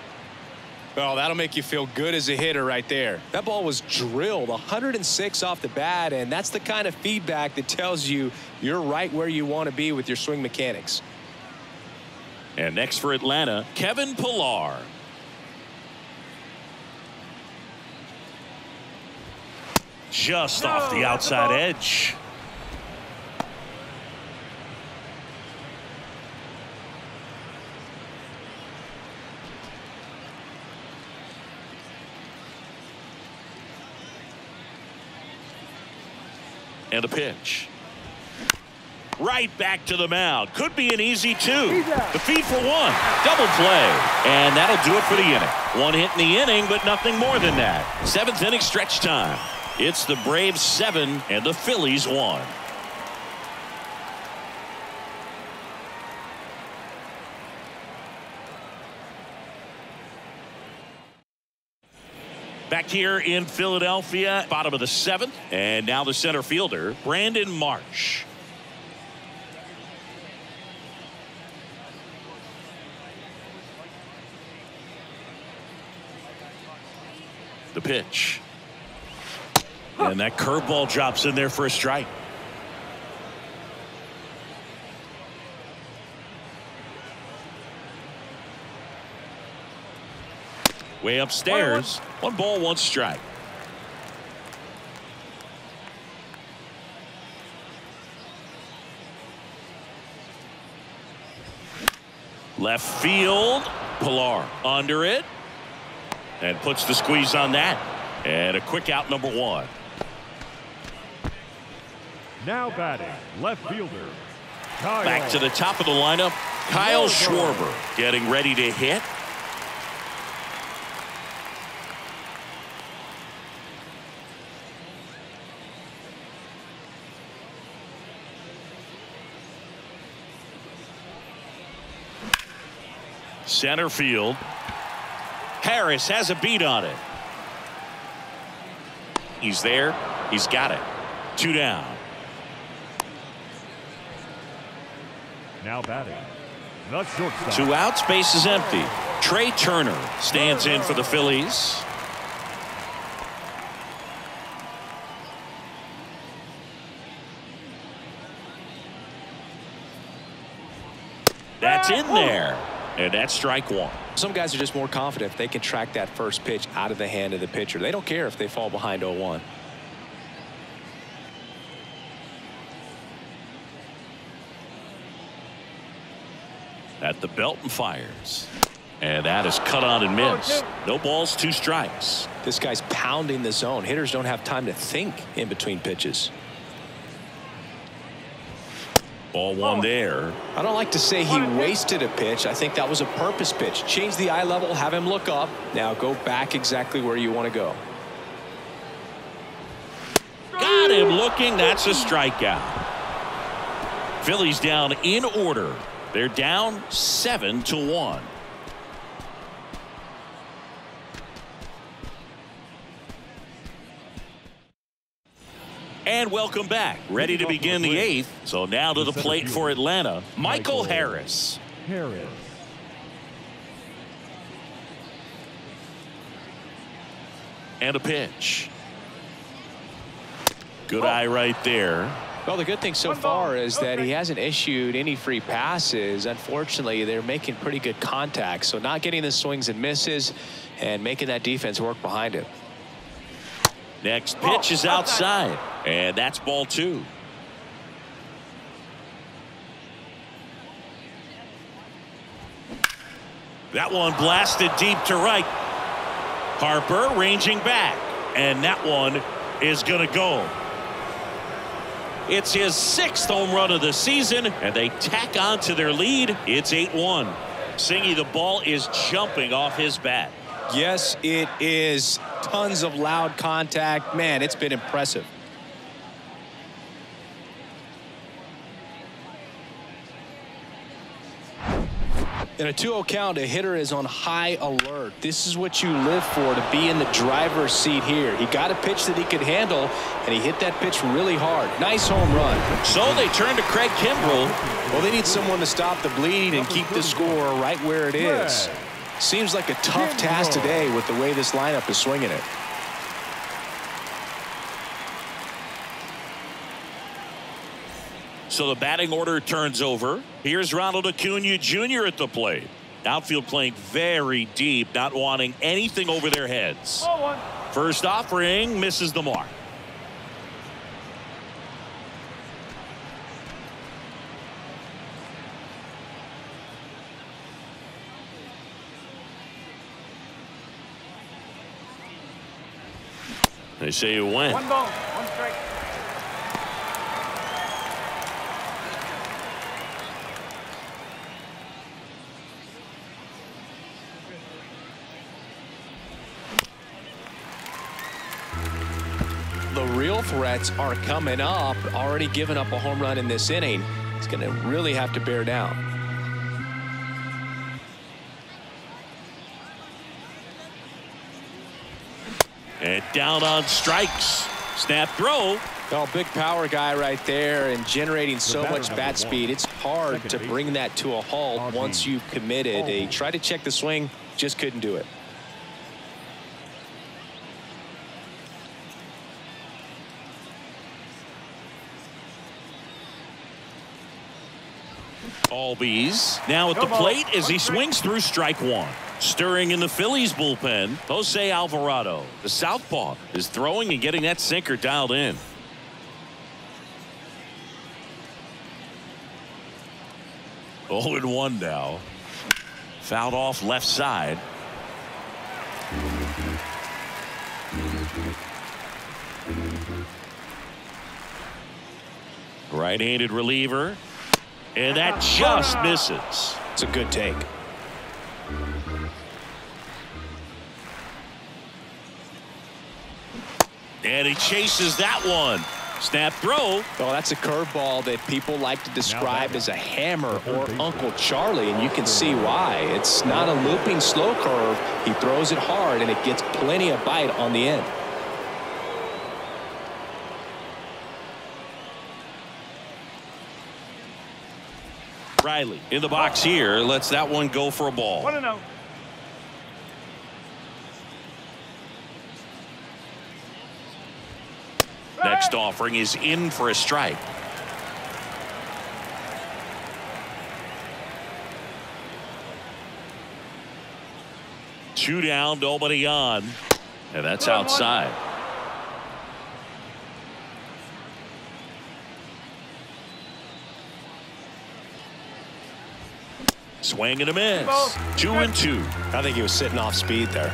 S2: Well, that'll make you feel good as a hitter right there. That ball was drilled 106 off the bat, and that's the kind of feedback that tells you you're right where you want to be with your swing mechanics.
S1: And next for Atlanta, Kevin Pillar. Just off the outside edge. And a pitch. right back to the mound. Could be an easy two. The feed for one. Double play. And that'll do it for the inning. One hit in the inning, but nothing more than that. Seventh inning stretch time. It's the Braves seven and the Phillies one. Back here in Philadelphia, bottom of the seventh, and now the center fielder, Brandon Marsh. The pitch. And that curveball drops in there for a strike. Way upstairs. One ball, one strike. Left field. Pillar under it. And puts the squeeze on that. And a quick out number one.
S3: Now batting, left fielder, Kyle.
S1: Back to the top of the lineup. Kyle Schwarber getting ready to hit. Center field. Harris has a beat on it. He's there. He's got it. Two down.
S3: Now batting, the shortstop.
S1: Two out, space is empty. Trea Turner stands in for the Phillies. That's in there. And that's strike one.
S2: Some guys are just more confident if they can track that first pitch out of the hand of the pitcher. They don't care if they fall behind 0-1.
S1: At the belt and fires. And that is cut on and missed. No balls, two strikes.
S2: This guy's pounding the zone. Hitters don't have time to think in between pitches.
S1: Ball one there.
S2: I don't like to say he wasted a pitch. I think that was a purpose pitch. Change the eye level, have him look up. Now go back exactly where you want to go.
S1: Got him looking. That's a strikeout. Phillies down in order. They're down seven to one. And welcome back. Ready to begin the eighth. So now to the plate for Atlanta, Michael Harris.
S3: Harris.
S1: And a pitch. Good eye right there.
S2: Well, the good thing so far is that he hasn't issued any free passes. Unfortunately, they're making pretty good contact. So not getting the swings and misses and making that defense work behind him.
S1: Next pitch is outside. And that's ball two. That one blasted deep to right. Harper ranging back. And that one is going to go. It's his sixth home run of the season, and they tack on to their lead. It's 8-1. Singy, the ball is jumping off his bat.
S2: Yes, it is. Tons of loud contact. Man, it's been impressive. In a 2-0 count, a hitter is on high alert. This is what you live for, to be in the driver's seat here. He got a pitch that he could handle, and he hit that pitch really hard. Nice home run.
S1: So they turn to Craig Kimbrel.
S2: Well, they need someone to stop the bleed and keep the score right where it is. Seems like a tough task today with the way this lineup is swinging it.
S1: So the batting order turns over. Here's Ronald Acuna Jr. at the plate. Outfield playing very deep, not wanting anything over their heads. First offering misses the mark. They say you went.
S4: One ball, one strike.
S2: Real threats are coming up. Already given up a home run in this inning. He's going to really have to bear down.
S1: And down on strikes. Snap throw.
S2: Oh, big power guy right there and generating so much bat speed. It's hard to bring that to a halt once you've committed. He tried to check the swing, just couldn't do it.
S1: Albies now at the plate as he swings through strike one. Stirring in the Phillies bullpen, Jose Alvarado. The southpaw is throwing and getting that sinker dialed in. Oh, and one now. Fouled off left side. Right-handed reliever. And that just misses.
S2: It's a good take.
S1: And he chases that one. Snap throw.
S2: Oh, that's a curveball that people like to describe as a hammer or Uncle Charlie, and you can see why. It's not a looping slow curve. He throws it hard, and it gets plenty of bite on the end.
S1: Riley in the box here lets that one go for a ball.
S4: One and oh.
S1: Next offering is in for a strike. Two down, nobody on. And that's outside. Swing and a miss. Two and two.
S2: I think he was sitting off speed there.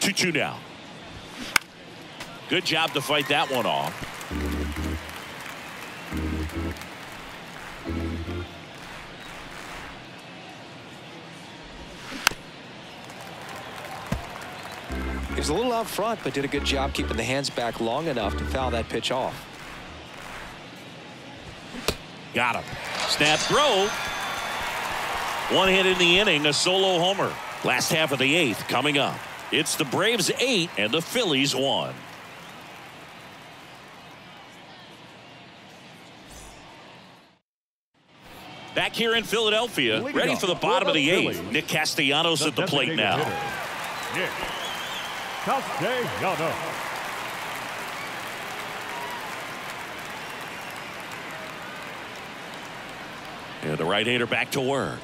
S1: 2 2 now. Good job to fight that one off.
S2: He was a little out front, but did a good job keeping the hands back long enough to foul that pitch off.
S1: Got him. Snap throw. One hit in the inning, a solo homer. Last half of the eighth coming up. It's the Braves eight and the Phillies one. Back here in Philadelphia, ready for the bottom of the eighth. Nick Castellanos at the plate now.
S3: Nick Castellanos.
S1: And the right-hander back to work.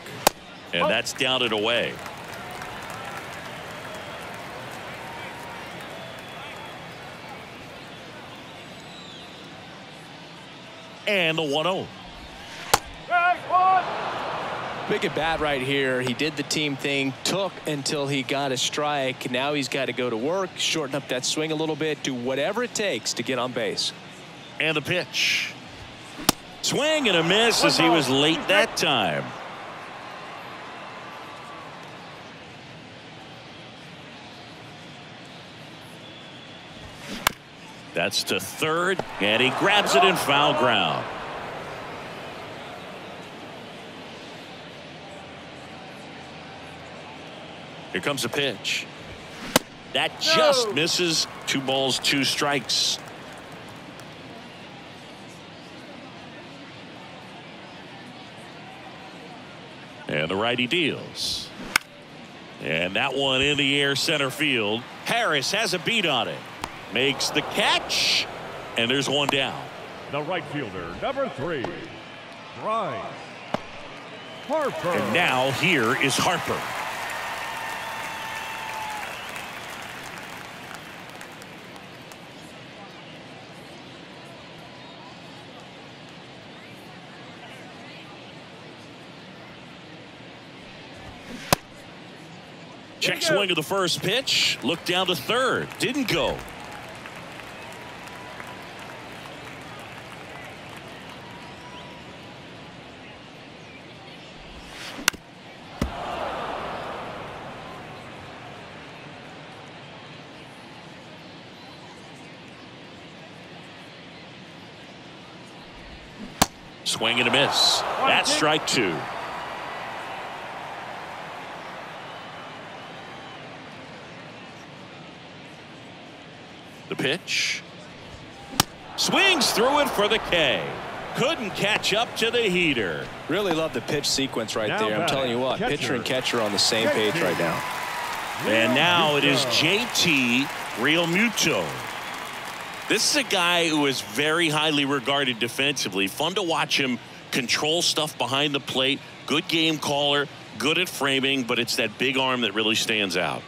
S1: And oh. that's down and away. And the 1-0.
S2: Big at bat right here. He did the team thing, took until he got a strike. Now he's got to go to work, shorten up that swing a little bit, do whatever it takes to get on base.
S1: And the pitch. Swing and a miss as he was late that time. That's to third, and he grabs it in foul ground. Here comes a pitch. That just misses. Two balls, two strikes. And the righty deals. And that one in the air center field. Harris has a beat on it. Makes the catch. And there's one down.
S3: The right fielder, number three, Bryce Harper.
S1: And now here is Harper. Check swing of the first pitch. Looked down to third. Didn't go. Swing and a miss. That's strike two. The pitch. Swings through it for the K. Couldn't catch up to the heater.
S5: Really love the pitch sequence right
S3: Now
S5: there. I'm telling you what,
S3: catcher.
S5: pitcher and catcher are on the same page right now.
S1: And now it is JT Realmuto. This is a guy who is very highly regarded defensively. Fun to watch him control stuff behind the plate. Good game caller, good at framing, but it's that big arm that really stands out.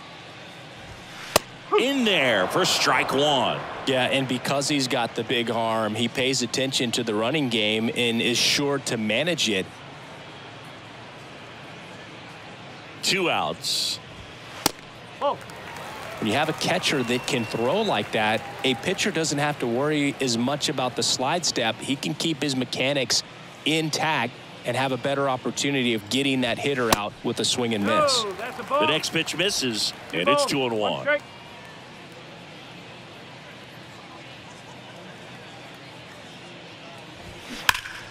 S1: In there for strike one.
S2: Yeah, and because he's got the big arm, he pays attention to the running game and is sure to manage it.
S1: Two outs.
S4: Oh,
S2: When you have a catcher that can throw like that, a pitcher doesn't have to worry as much about the slide step. He can keep his mechanics intact and have a better opportunity of getting that hitter out with a swing and miss.
S4: no, that's a ball.
S1: The next pitch misses, and it's two and one.
S4: strike.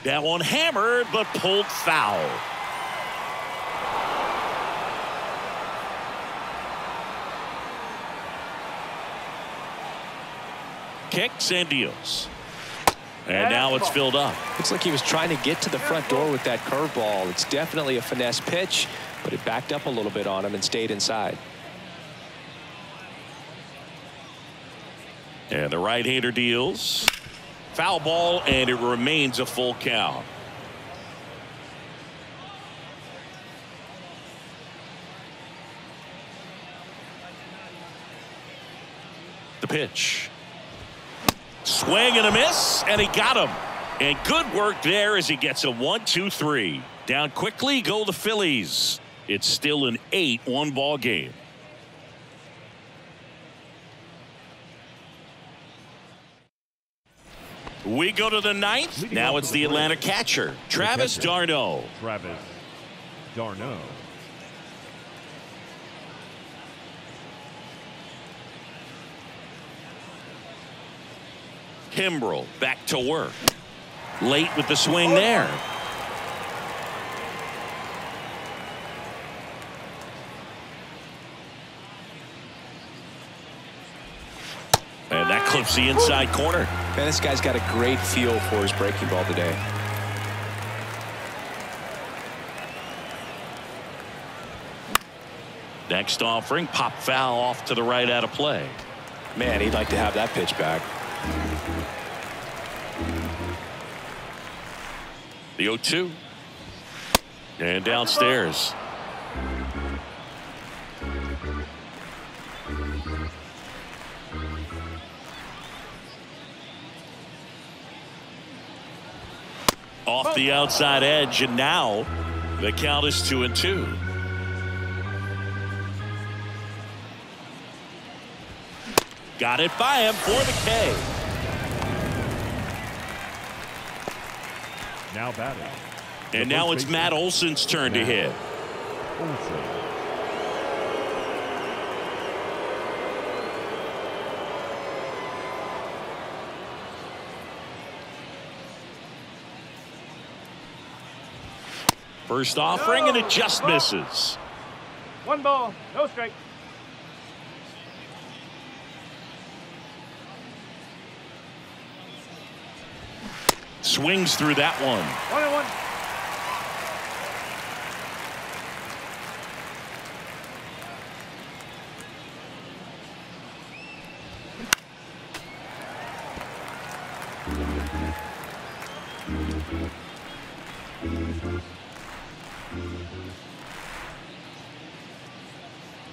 S1: That one hammered, but pulled foul. Kicks and deals. And now it's filled up.
S2: Looks like he was trying to get to the front door with that curveball. It's definitely a finesse pitch, but it backed up a little bit on him and stayed inside.
S1: And the right-hander deals. Foul ball, and it remains a full count. The pitch. Swing and a miss, and he got him. And good work there as he gets a one, two, three. Down quickly go the Phillies. It's still an 8-1 ball game. We go to the ninth. Now it's the Atlanta catcher, Travis. d'Arnaud.
S3: Travis d'Arnaud.
S1: Kimbrel back to work. Late with the swing there. And that clips the inside corner.
S5: Man, this guy's got a great feel for his breaking ball today.
S1: Next offering, pop foul off to the right out of play.
S5: Man, he'd like to have that pitch back.
S1: The 0 2. And downstairs. Off the outside edge, and now the count is two and two. Got it by him for the K.
S3: Now batting.
S1: And now it's Matt Olson's turn to hit.
S3: Olson.
S1: First offering, and it just misses.
S4: One ball, no strike.
S1: Swings through that one.
S4: One and one.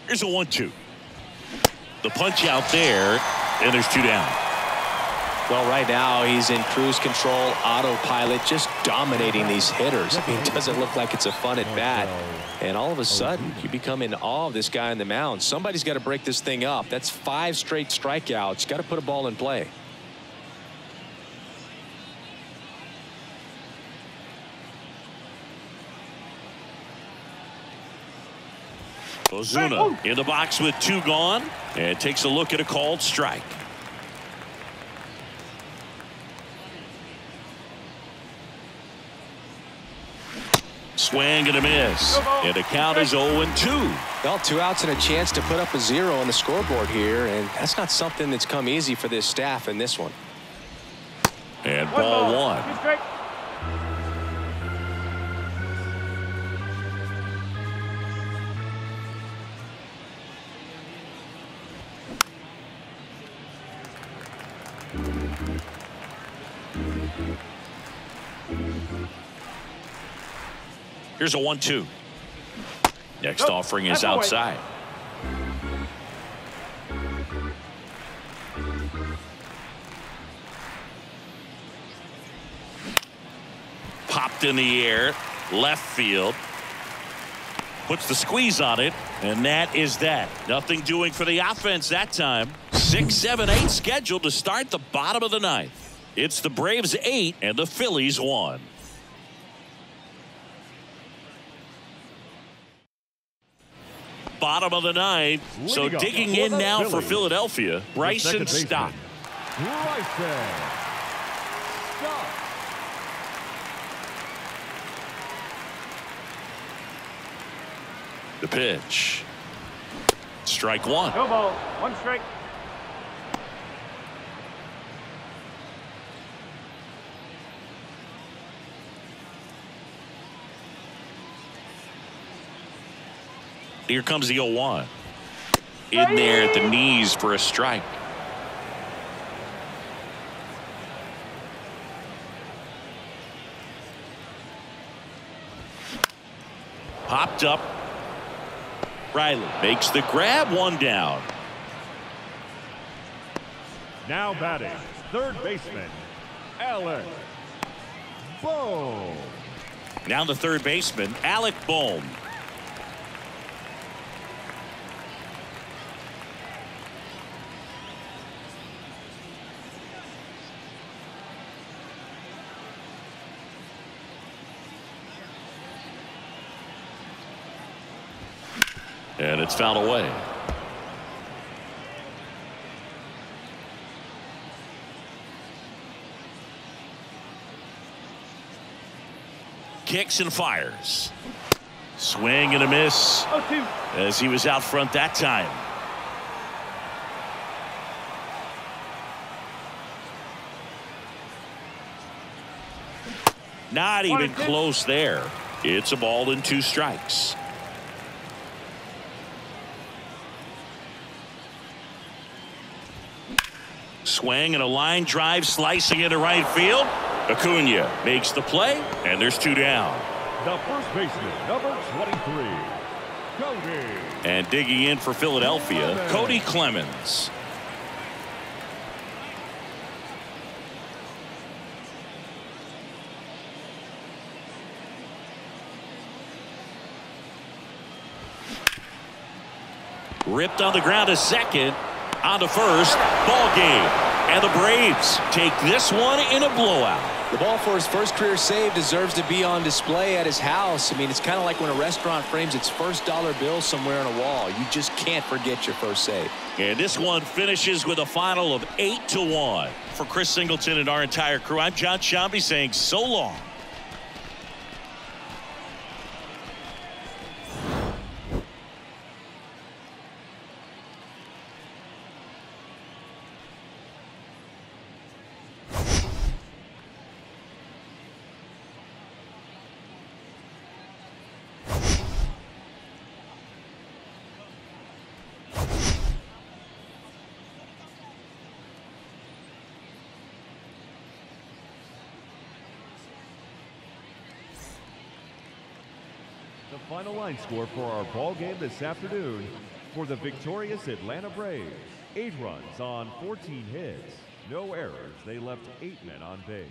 S1: Here's a one-two. The punch out there, and there's two down.
S2: Well, right now he's in cruise control, autopilot, just dominating these hitters. I mean, it doesn't look like it's a fun at bat. And all of a sudden, you become in awe of this guy on the mound. Somebody's got to break this thing up. That's five straight strikeouts. Got to put a ball in play.
S1: Ozuna in the box with two gone, and takes a look at a called strike. Swing and a miss. And the count is 0-2.
S2: Well, two outs and a chance to put up a zero on the scoreboard here, and that's not something that's come easy for this staff in this one.
S1: And ball one. Here's a 1-2. Next
S4: Nope,
S1: offering is
S4: that's all right.
S1: outside. Popped in the air, left field. Puts the squeeze on it, and that is that. Nothing doing for the offense that time. Six, seven, eight scheduled to start the bottom of the ninth. It's the Braves eight and the Phillies one. Bottom of the ninth. So
S3: Leading off
S1: digging in
S3: the
S1: now for Philadelphia,
S3: The
S1: Bryson
S3: second baseman,
S1: Stott.
S3: Bryson Stott.
S1: The pitch. Strike one.
S4: No ball. One strike.
S1: Here comes the 0-1. In there at the knees for a strike. Popped up. Riley makes the grab one down.
S3: Now batting, third baseman, Alec Bohm.
S1: Now the third baseman, Alec Bohm. And it's fouled away. Kicks and fires. Swing and a miss as he was out front that time. Not even close there. It's a ball and two strikes. Swing and a line drive slicing into right field. Acuna makes the play and there's two down.
S3: The first baseman, number 23, Cody.
S1: And digging in for Philadelphia, Cody Clemens. Ripped on the ground a second. On to first. Ball game. And the Braves take this one in a blowout.
S2: The ball for his first career save deserves to be on display at his house. I mean, it's kind of like when a restaurant frames its first dollar bill somewhere on a wall. You just can't forget your first save.
S1: And this one finishes with a final of 8 to 1. For Chris Singleton and our entire crew, I'm Jon Sciambi saying so long.
S3: The final score for our ball game this afternoon for the victorious Atlanta Braves. Eight runs on 14 hits. No errors. They left eight men on base.